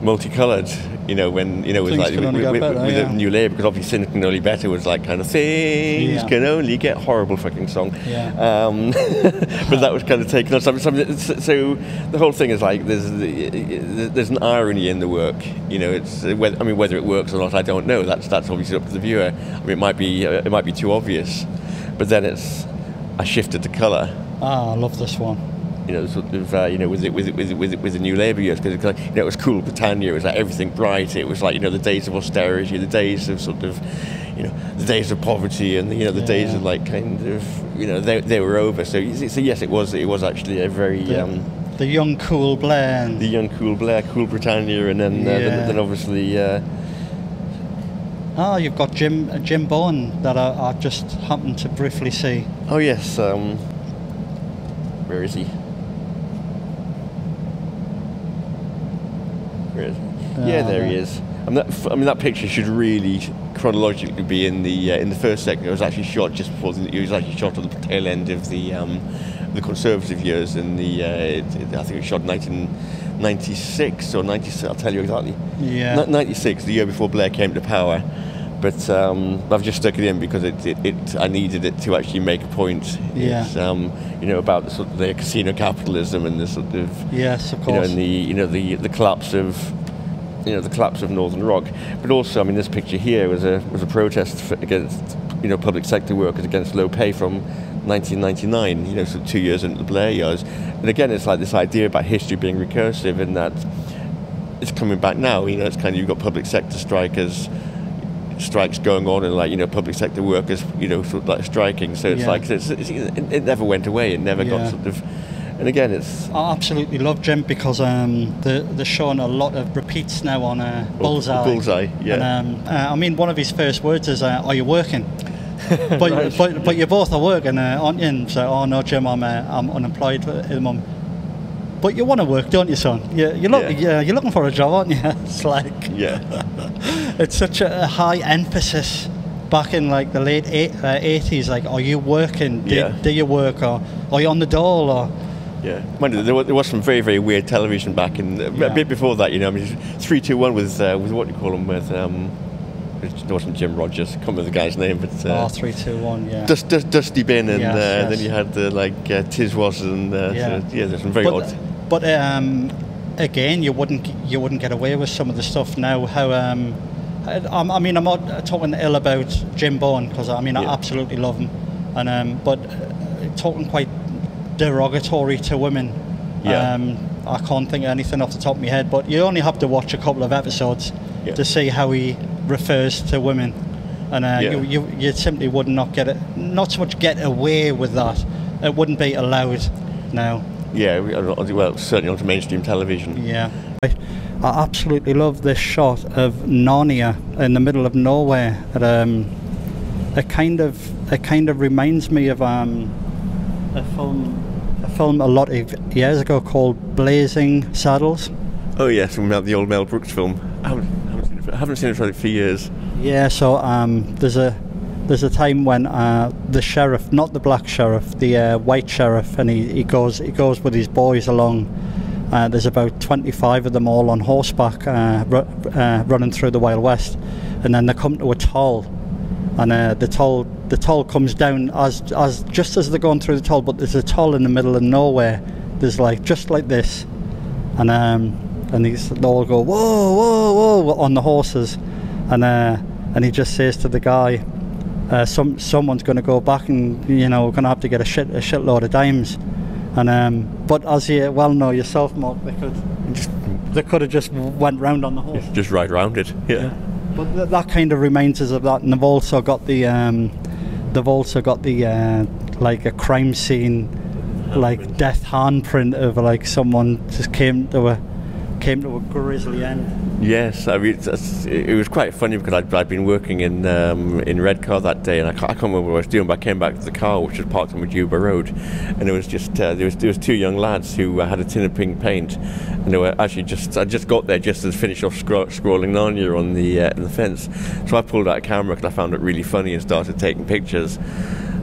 multicolored. You know, when you know, it with like with, with, better, with yeah. New Labour, because obviously "Things Can Only Better" was like kind of things yeah. can only get horrible fucking song. Yeah. Um, but that was kind of taken on something. something so the whole thing is like there's there's an irony in the work. You know, it's whether I mean whether it works or not, I don't know. That's that's obviously up to the viewer. I mean, it might be uh, it might be too obvious, but then it's I shifted the colour. Ah, I love this one you know, sort of, uh, you know, with it, with it, with it, with, it, with the new Labour years, because you know, it was cool Britannia. It was like everything bright. It was like you know the days of austerity, the days of sort of, you know, the days of poverty, and you know the yeah. days of like kind of, you know, they, they were over. So, so yes, it was it was actually a very. The, um, the young cool Blair. The young cool Blair, cool Britannia, and then yeah. uh, then, then, obviously. Uh, Ah, you've got Jim Jim Bowen that I, I just happened to briefly see. Oh yes, um, where is he? Yeah, there he is. I mean, that, I mean, that picture should really chronologically be in the uh, in the first second. It was actually shot just before the, it was actually shot at the tail end of the um, the Conservative years. In the uh, it, it, I think it was shot in 1996 or 96. I'll tell you exactly. Yeah. 96, the year before Blair came to power. But um, I've just stuck it in because it, it, it, I needed it to actually make a point. Yeah. Um, you know about the sort of the casino capitalism and the sort of yes, of course. You know, and the you know the the collapse of you know the collapse of Northern Rock, but also I mean this picture here was a was a protest against you know public sector workers against low pay from 1999. You know, so two years into the Blair years, and again it's like this idea about history being recursive in that it's coming back now. You know, it's kind of you've got public sector strikers strikes going on and like you know public sector workers you know sort of like striking so it's yeah. like it's, it's, it never went away it never yeah. got sort of and again, it's. I absolutely love Jim because um, they're, they're showing a lot of repeats now on uh, Bullseye. Bullseye, yeah. And, um, uh, I mean, one of his first words is, uh, Are you working? but, right. but but you both are working, uh, aren't you? And so, oh no, Jim, I'm uh, I'm unemployed at the moment. But you want to work, don't you, son? You, you look, yeah. you're looking for a job, aren't you? it's like, yeah, it's such a high emphasis back in like the late eight, uh, 80s. Like, are you working? Do, yeah. do you work, or are you on the dole, or Yeah, Mind you, there was, there was some very very weird television back in Yeah. a bit before that. You know, I mean, three two one with uh, with what do you call them with. Um, it wasn't Jim Rogers. I can't remember the guy's name, but uh, Oh, three, two, one, yeah. Dust, Dust, Dusty Bin, and Yes, uh, yes. then you had the like uh, Tiswas and uh, Yeah. so, yeah, there's some very but, odd. But um, again, you wouldn't you wouldn't get away with some of the stuff now. How um, I, I mean, I'm not talking ill about Jim Bowen because I mean I absolutely love him, and um, but uh, talking quite derogatory to women. Yeah. Um, I can't think of anything off the top of my head, but you only have to watch a couple of episodes Yeah. to see how he refers to women, and uh, Yeah. you, you you simply would not get it, not so much get away with that. It wouldn't be allowed now. Yeah, uh, well, certainly onto mainstream television. Yeah. I I absolutely love this shot of Narnia in the middle of nowhere. It, um, it kind of it kind of reminds me of um, a film a film a lot of years ago called Blazing Saddles. Oh yes, and the old Mel Brooks film. I haven't, haven't seen it for, I haven't seen it for, for years. Yeah. So um, there's a there's a time when uh, the sheriff, not the black sheriff, the uh, white sheriff, and he, he goes he goes with his boys along. Uh, there's about 25 of them all on horseback uh, ru- uh, running through the Wild West, and then they come to a toll, and uh, the toll the toll comes down as as just as they're going through the toll, but there's a toll in the middle of nowhere. There's like just like this, and um, and these they all go whoa whoa whoa on the horses, and and he just says to the guy, uh, some someone's going to go back and you know we're going to have to get a shit a shitload of dimes, and um, but as you well know yourself, Mark, they could Just, they could have just went round on the horse. just ride round it. Yeah. But th- that kind of reminds us of that, and they've also got the um, they've also got the uh, like a crime scene, like death handprint of like someone just came to a came to a grisly end. Yes, I mean, it was quite funny because I'd, I'd been working in um, in Redcar that day, and I can't, I can't remember what I was doing, but I came back to the car, which was parked on Majuba Road, and it was just uh, there was there was two young lads who uh, had a tin of pink paint, and they were actually just I just got there just to finish off scro- scrolling Narnia on the uh, on the fence, so I pulled out a camera because I found it really funny and started taking pictures.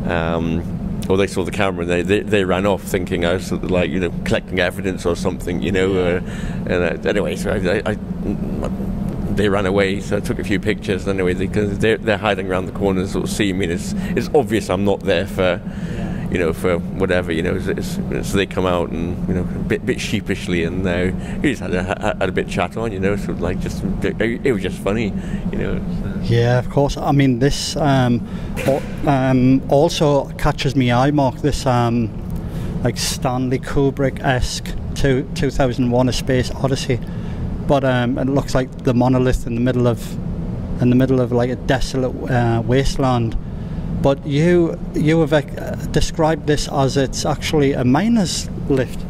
Um, or they saw the camera and they, they, they ran off thinking I was sort of like you know collecting evidence or something you know uh, and uh, anyway so I, I, I they ran away so I took a few pictures. Anyway because they're, they're hiding around the corner and sort of see me and it's, it's obvious I'm not there for you know for whatever you know it's, so they come out and you know a bit, bit sheepishly and uh, we just had a, had a bit chat on you know so like just it was just funny you know. Yeah, of course. I mean, this um, um, also catches me eye, Mark. This um, like Stanley Kubrick esque two, 2001: A Space Odyssey, but um, it looks like the monolith in the middle of in the middle of like a desolate uh, wasteland. But you you have uh, described this as it's actually a miner's lift.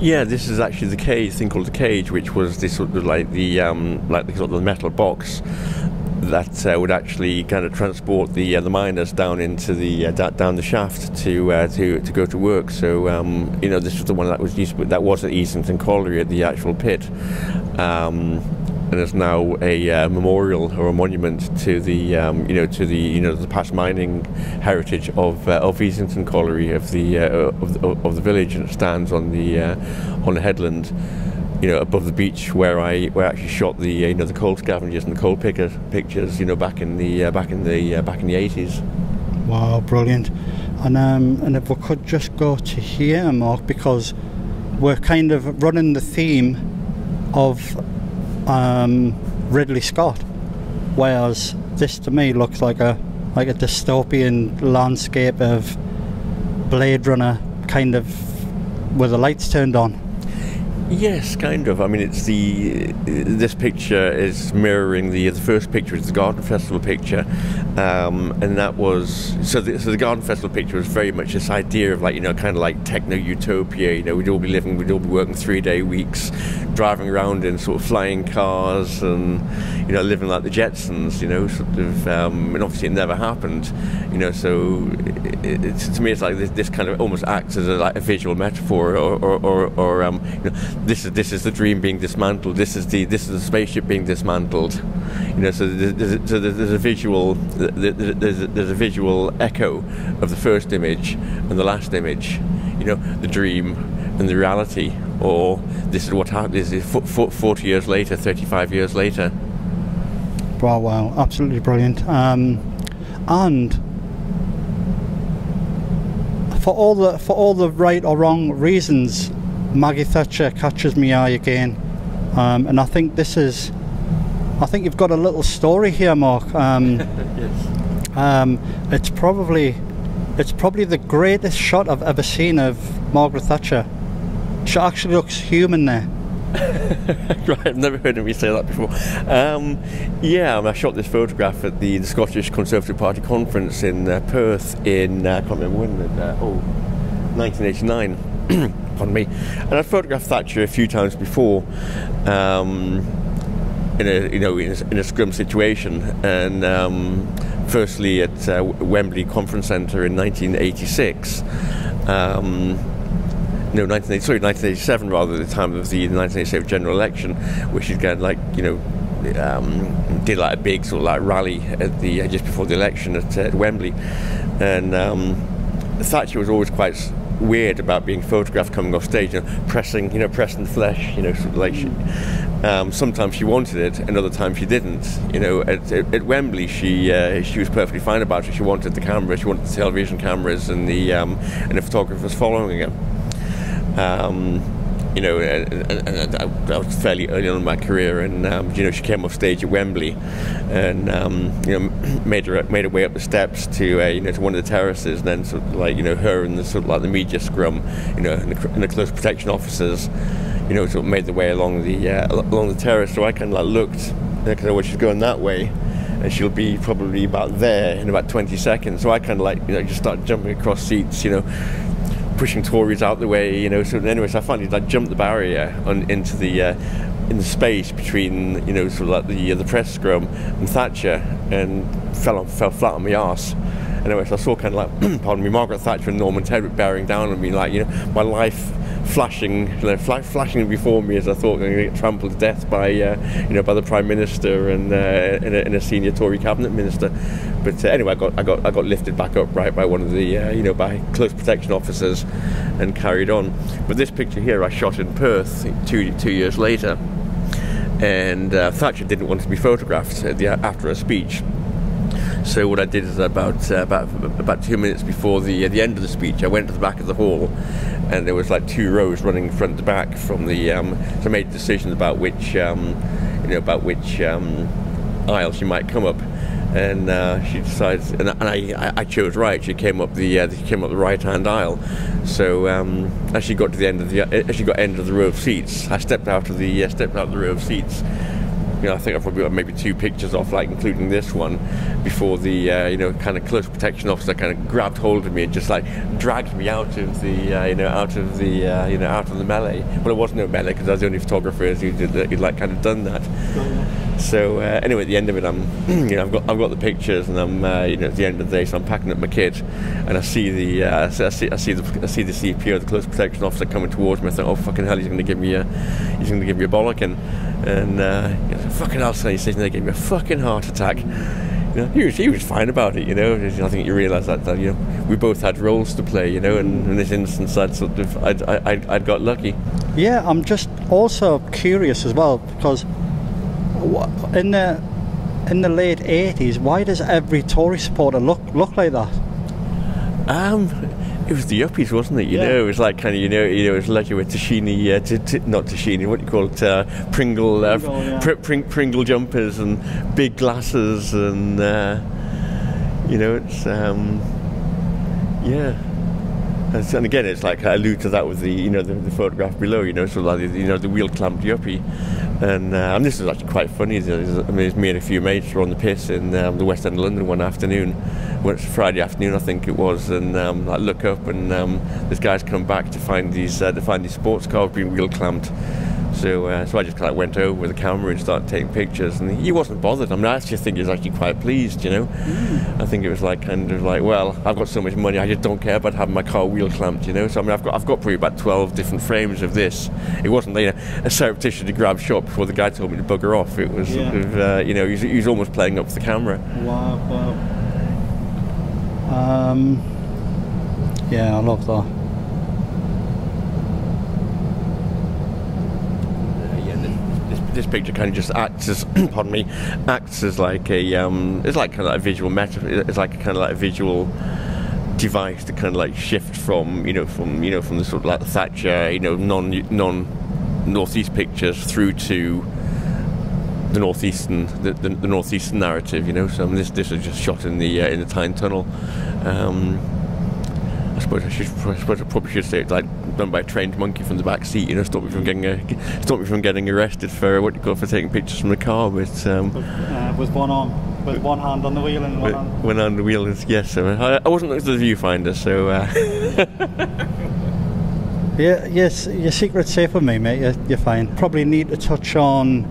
Yeah, this is actually the cage thing called the cage, which was this sort of like the um, like the sort of metal box that uh, would actually kind of transport the uh, the miners down into the uh, da- down the shaft to uh, to to go to work. So um, you know, this was the one that was used that was at Easington Colliery at the actual pit. Um, and there's now a uh, memorial or a monument to the um, you know to the you know the past mining heritage of uh, of Easington Colliery of the uh, of, the, of the village and it stands on the uh, on the headland you know above the beach where I where I actually shot the uh, you know the coal scavengers and the coal picker pictures you know back in the uh, back in the back in the 80s Wow, brilliant. And um, and if we could just go to here, Mark, because we're kind of running the theme of um, Ridley Scott, whereas this to me looks like a like a dystopian landscape of Blade Runner, kind of with the lights turned on. Yes, kind of. I mean, it's the this picture is mirroring the the first picture. It's the Garden Festival picture, um, and that was so. The, so the Garden Festival picture was very much this idea of like you know kind of like techno utopia. You know, we'd all be living, we'd all be working three day weeks, driving around in sort of flying cars, and you know living like the Jetsons. You know, sort of. Um, and obviously, it never happened. You know, so it, it's, to me, it's like this, this kind of almost acts as a, like a visual metaphor, or or, or, or um, you know this is this is the dream being dismantled. This is the this is the spaceship being dismantled. You know, so there's, there's, so there's a visual there's there's a visual echo of the first image and the last image. You know, the dream and the reality, or this is what happened. This is 40 years later, 35 years later. Wow, wow, absolutely brilliant. Um, and for all the for all the right or wrong reasons, Maggie Thatcher catches me eye again, um, and I think this is. I think you've got a little story here, Mark. Um, yes. Um, it's probably it's probably the greatest shot I've ever seen of Margaret Thatcher. Actually looks human there. right, I've never heard anybody say that before. Um, yeah, I, mean, I, shot this photograph at the, the Scottish Conservative Party conference in uh, Perth in, uh, I can't remember when, uh, oh, 1989. Pardon me. And I photographed Thatcher a few times before. Um, in a you know in a, in a scrum situation, and um, firstly at uh, Wembley Conference Centre in 1986. Um, no, 1980, sorry, 1987 rather, at the time of the 1987 general election, which she'd get like, you know, um, did like a big sort of like rally at the uh, just before the election at, at Wembley, and um, Thatcher was always quite weird about being photographed coming off stage, know, pressing, you know, pressing flesh, you know, sort of like. She, um, sometimes she wanted it, and other times she didn't. You know, at, at, at Wembley, she uh, she was perfectly fine about it. She wanted the camera, she wanted the television cameras, and the um, and the photographers following her. Um, you know, and, and, and I, I, was fairly early on in my career, and um, you know, she came off stage at Wembley, and um, you know, made her made her way up the steps to uh, you know to one of the terraces, and then sort of like you know her and the sort of like the media scrum, you know, and the, and the close protection officers, you know, sort of made their way along the uh, along the terrace. So I kind of like looked, because I know she's going that way, and she'll be probably about there in about 20 seconds. So I kind of like you know just start jumping across seats, you know pushing Tories out the way, you know. So anyway, so I finally like jumped the barrier on into the uh, in the space between you know sort of like the uh, the press scrum and Thatcher, and fell on, fell flat on my ass. Anyway, so I saw kind of like, pardon me, Margaret Thatcher and Norman Tebbit bearing down on me, like you know, my life flashing, you know, fl- flashing before me as I thought going to get trampled to death by, uh, you know, by the prime minister and, uh, a, a, senior Tory cabinet minister. But uh, anyway, I got, I got, I got lifted back up right by one of the, uh, you know, by close protection officers, and carried on. But this picture here, I shot in Perth two two years later, and uh, Thatcher didn't want to be photographed after a speech. So what I did is about uh, about about two minutes before the uh, the end of the speech, I went to the back of the hall, and there was like two rows running front to back from the. Um, so I made decisions about which um, you know about which um, aisle she might come up, and uh, she decided, and, I, I, chose right. She came up the uh, she came up the right hand aisle. So um, as she got to the end of the as she got end of the row of seats, I stepped out of the uh, stepped out of the row of seats you know, I think I've probably got maybe two pictures off, like including this one, before the uh, you know kind of close protection officer kind of grabbed hold of me and just like dragged me out of the uh, you know out of the uh, you know out of the melee. Well, it was no melee because I was the only photographer who did who'd like kind of done that. So uh, anyway, at the end of it, I'm you know I've got I've got the pictures and I'm uh, you know at the end of the day, so I'm packing up my kit and I see the uh, I see I see the I see the CPO, the close protection officer coming towards me. I think, oh fucking hell, he's going to give me a he's going to give me a bollocking. And uh, you know, fucking hell, so he says they gave me a fucking heart attack. You know, he was he was fine about it. You know, I think you realise that, that you know we both had roles to play. You know, and in this instance, I'd sort of I'd, I'd, I'd got lucky. Yeah, I'm just also curious as well because in the in the late 80s, why does every Tory supporter look look like that? Um, it was the uppies, wasn't it? You yeah. know, it was like kind of you know, you know, it was like you were Tashini, uh, t- t- not Tashini, what do you call it? Uh, Pringle, uh, Pringle, yeah. pr- pr- Pringle jumpers and big glasses, and uh, you know, it's um, yeah. And again, it's like I allude to that with the you know the, the photograph below. You know, so like you know the wheel clamped yuppie, and, uh, and this was actually quite funny. I mean, me and a few mates were on the piss in um, the West End of London one afternoon. Well, it's Friday afternoon, I think it was, and um, I look up and um, this guy's come back to find these uh, to find these sports cars being wheel clamped so, uh, so I just kind of went over with the camera and started taking pictures, and he wasn't bothered. I mean, I actually think he was actually quite pleased. You know, mm. I think it was like kind of like, well, I've got so much money, I just don't care about having my car wheel clamped. You know, so I mean, I've got I've got probably about twelve different frames of this. It wasn't like a, a surreptitious to grab shot before the guy told me to bugger off. It was yeah. sort of, uh, you know, he was, he was, almost playing up for the camera. Wow, wow. Um, yeah, I love that. This picture kind of just acts as, pardon me, acts as like a, um, it's like kind of like a visual metaphor. It's like a kind of like a visual device to kind of like shift from, you know, from you know, from the sort of like Thatcher, you know, non non northeast pictures through to the northeastern the, the, the, northeastern narrative. You know, so I mean, this this is just shot in the uh, in the Tyne Tunnel. Um, I suppose I should I suppose I probably should say it's like done by a trained monkey from the back seat. You know, stop me from getting uh, stop me from getting arrested for what you call for taking pictures from the car with um, uh, with one arm, with one hand on the wheel and one hand. One on the wheel is yes. I, I wasn't looking at the viewfinder, so. Uh yeah, yes, your secret's safe with me, mate. You're, you're fine. Probably need to touch on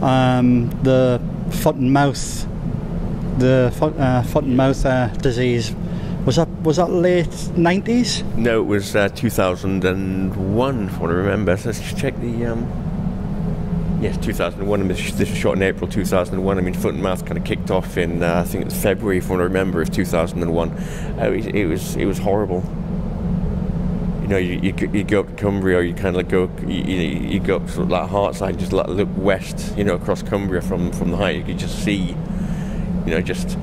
um, the foot and mouth, the foot, uh, foot and mouth uh, disease. Was that was that late nineties? No, it was uh, two thousand and one. If I remember, let's just check the. Um Yes, 2001. I mean, this was shot in April 2001. I mean, Foot and Mouth kind of kicked off in uh, I think it was February, if I remember, of 2001. Uh, it, it, was it was horrible you know, you, you, you, go up to Cumbria, or you kind of like go, you, you, go up sort of like Hartside, just like look west, you know, across Cumbria from, from the height, you could just see, you know, just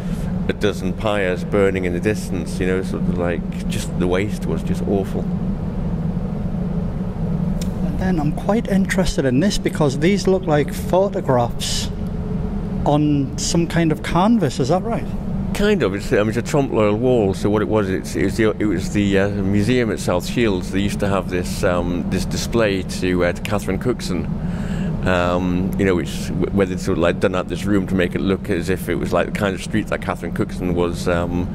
a dozen pyres burning in the distance, you know, sort of like just the waste was just awful. And then I'm quite interested in this because these look like photographs on some kind of canvas, is that right? kind of. It's, I mean, it's a Trompe l'oeil wall. So what it was, it's, it was the, it was the uh, museum at South Shields. They used to have this um, this display to, uh, to Catherine Cookson. Um, you know, which where they sort of like done out this room to make it look as if it was like the kind of street that Catherine Cookson was, um,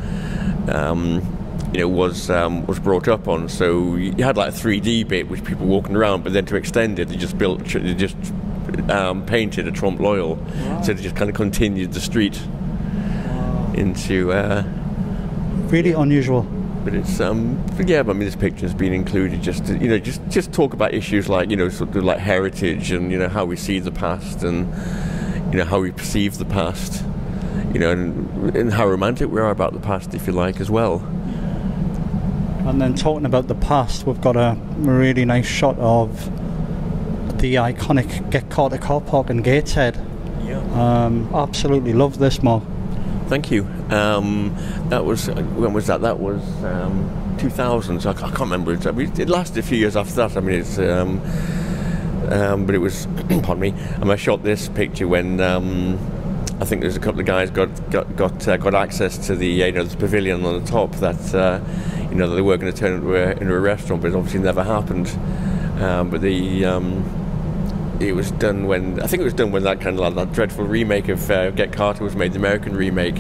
um, you know, was um, was brought up on. So you had like a 3D bit, which people walking around, but then to extend it, they just built, they just um, painted a Trompe l'oeil, wow. so they just kind of continued the street into. Uh, really unusual. But it's um yeah, but I mean this picture has been included just to, you know just just talk about issues like you know sort of like heritage and you know how we see the past and you know how we perceive the past, you know and, and how romantic we are about the past if you like as well. And then talking about the past, we've got a really nice shot of the iconic Get Caught Carter car park in Gateshead. Yeah. Um, absolutely love this, Mark. Thank you. Um, that was when was that? That was um, 2000. So I, can't remember. It, I mean, it lasted a few years after that. I mean, it's. Um, um but it was, pardon me. And I shot this picture when um, I think there's a couple of guys got got got, uh, got access to the you know the pavilion on the top that uh, you know that they were going to turn into a, into a restaurant, but it obviously never happened. Um, but the it was done when I think it was done when that kind of like that dreadful remake of uh, Get Carter was made, the American remake.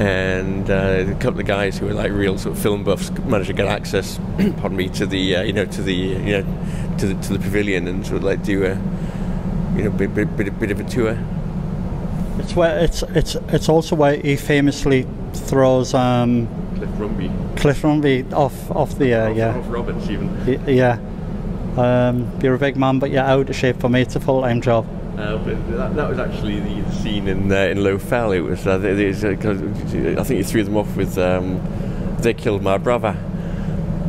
And uh, a couple of guys who were like real sort of film buffs managed to get access, pardon me, to the uh, you know to the you know to the to the pavilion and sort of like do a you know bit bit, bit, bit of a tour. It's where it's it's it's also where he famously throws um, Cliff Brumby. Cliff Brumby off off the uh, off, yeah. Off Roberts even. Yeah. Um, you're a big man, but you're out of shape for me. It's a full time job. Uh, that, that, was actually the scene in uh, in Low Fell. It was, uh, it was uh, I think you threw them off with um, "They Killed My Brother."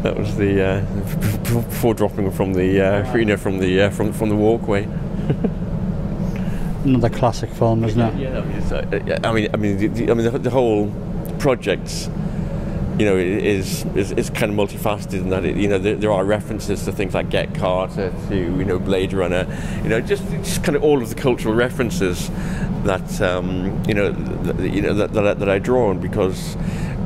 That was the uh, before dropping from the uh, you know from the from from the walkway. Another classic film, isn't it? Yeah, I mean, I mean, the, I mean, the, the whole project you know, is, is, is kind of multifaceted in that, it, you know, there, there, are references to things like Get Carter, to, you know, Blade Runner, you know, just, just kind of all of the cultural references that, um, you know, th- you know that, that, I, that I draw on because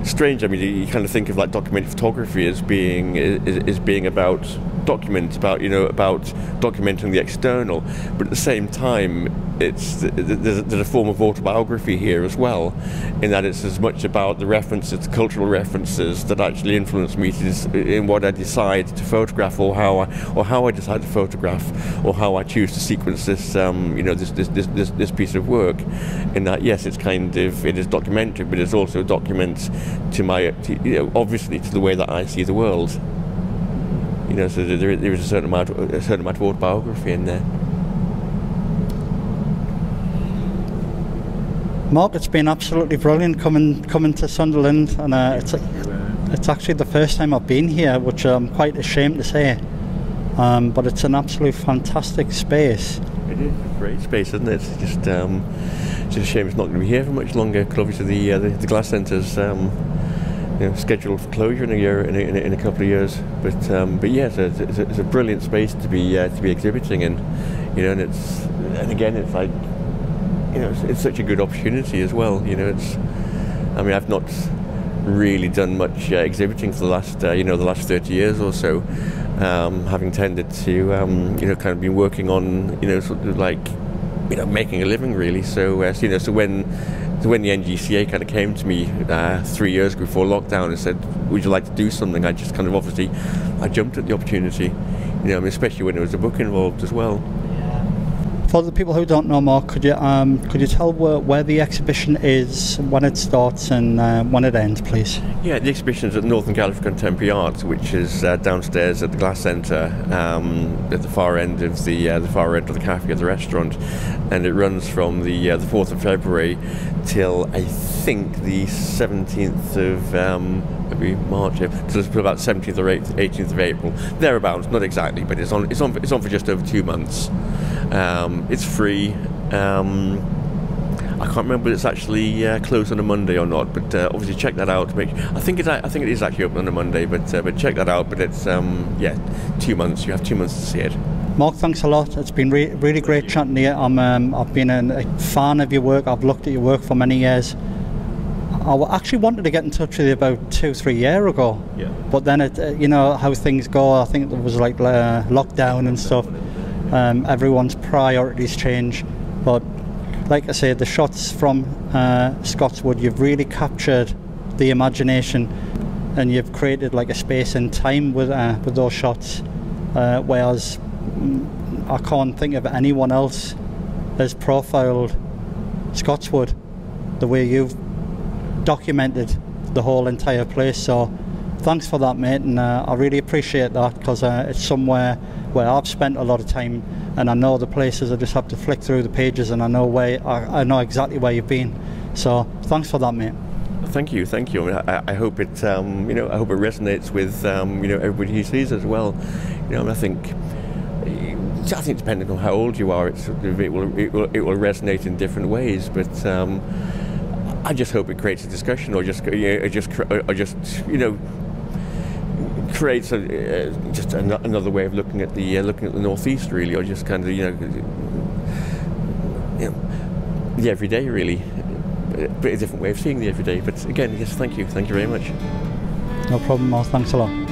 strange. I mean, you kind of think of like documentary photography as being is being about document about you know about documenting the external, but at the same time, it's there's, a form of autobiography here as well, in that it's as much about the references, the cultural references that actually influence me in what I decide to photograph, or how I or how I decide to photograph, or how I choose to sequence this um, you know this this, this this this piece of work. In that, yes, it's kind of it is documentary, but it's also a document to my to, you know, obviously to the way that I see the world. You know, so there, there is a certain amount, a certain amount of autobiography in there. Mark, it's been absolutely brilliant coming coming to Sunderland, and uh, it's it's actually the first time I've been here, which I'm quite ashamed to say. Um, but it's an absolute fantastic space. It is a great space, isn't it? It's just um, it's just a shame it's not going to be here for much longer. Because obviously the, uh, the the glass centre's um, you know, scheduled for closure in a year, in a, in a, in a couple of years. But um, but yeah, it's a, it's, a, it's a brilliant space to be uh, to be exhibiting in. You know, and it's and again, it's like you know, it's, it's such a good opportunity as well. You know, it's I mean, I've not really done much uh, exhibiting for the last uh, you know the last 30 years or so um, having tended to um, you know kind of been working on you know sort of like you know making a living really so, uh, you know so when when the NGCA kind of came to me uh, three years before lockdown and said would you like to do something? I just kind of obviously I jumped at the opportunity you know I mean, especially when there was a book involved as well for the people who don't know more, could you um, could you tell where, where the exhibition is, when it starts, and uh, when it ends, please? Yeah, the exhibition is at Northern Gallery for Contemporary Art, which is uh, downstairs at the Glass Centre, um, at the far end of the uh, the far end of the cafe or the restaurant, and it runs from the uh, the fourth of February till I think the seventeenth of um, maybe March, so it's about seventeenth or eighteenth of April, thereabouts. Not exactly, but it's on it's on it's on for just over two months. Um, it's free. Um, I can't remember if it's actually uh, closed on a Monday or not, but uh, obviously check that out. Make I think it's I think it is actually open on a Monday, but uh, but check that out. But it's um, yeah, two months. You have two months to see it. Mark, thanks a lot. It's been re- really great chatting to you. I'm, um, I've been a fan of your work. I've looked at your work for many years. I actually wanted to get in touch with you about two, three years ago. Yeah. But then, it, uh, you know how things go. I think there was like uh, lockdown and stuff. Um, everyone's priorities change, but like I say, the shots from uh, Scotswood, you've really captured the imagination, and you've created like a space and time with uh, with those shots. Uh, whereas mm, I can't think of anyone else has profiled Scotswood the way you've documented the whole entire place. So thanks for that, mate, and uh, I really appreciate that because uh, it's somewhere where I've spent a lot of time and I know the places. I just have to flick through the pages and I know where I, I know exactly where you've been. So thanks for that, mate. Thank you, thank you. I, I hope it, um, you know, I hope it resonates with, um, you know, everybody who sees as well. You know, I think, I think depending on how old you are, it will, it will, it will resonate in different ways. But um, I just hope it creates a discussion, or just, you know, just, or just, you know, creates a, uh, just an- another way of looking at the uh, looking at the northeast, really, or just kind of you know, you know, the everyday, really, but a different way of seeing the everyday. But again, yes, thank you, thank you very much. No problem, Mark. Thanks a lot.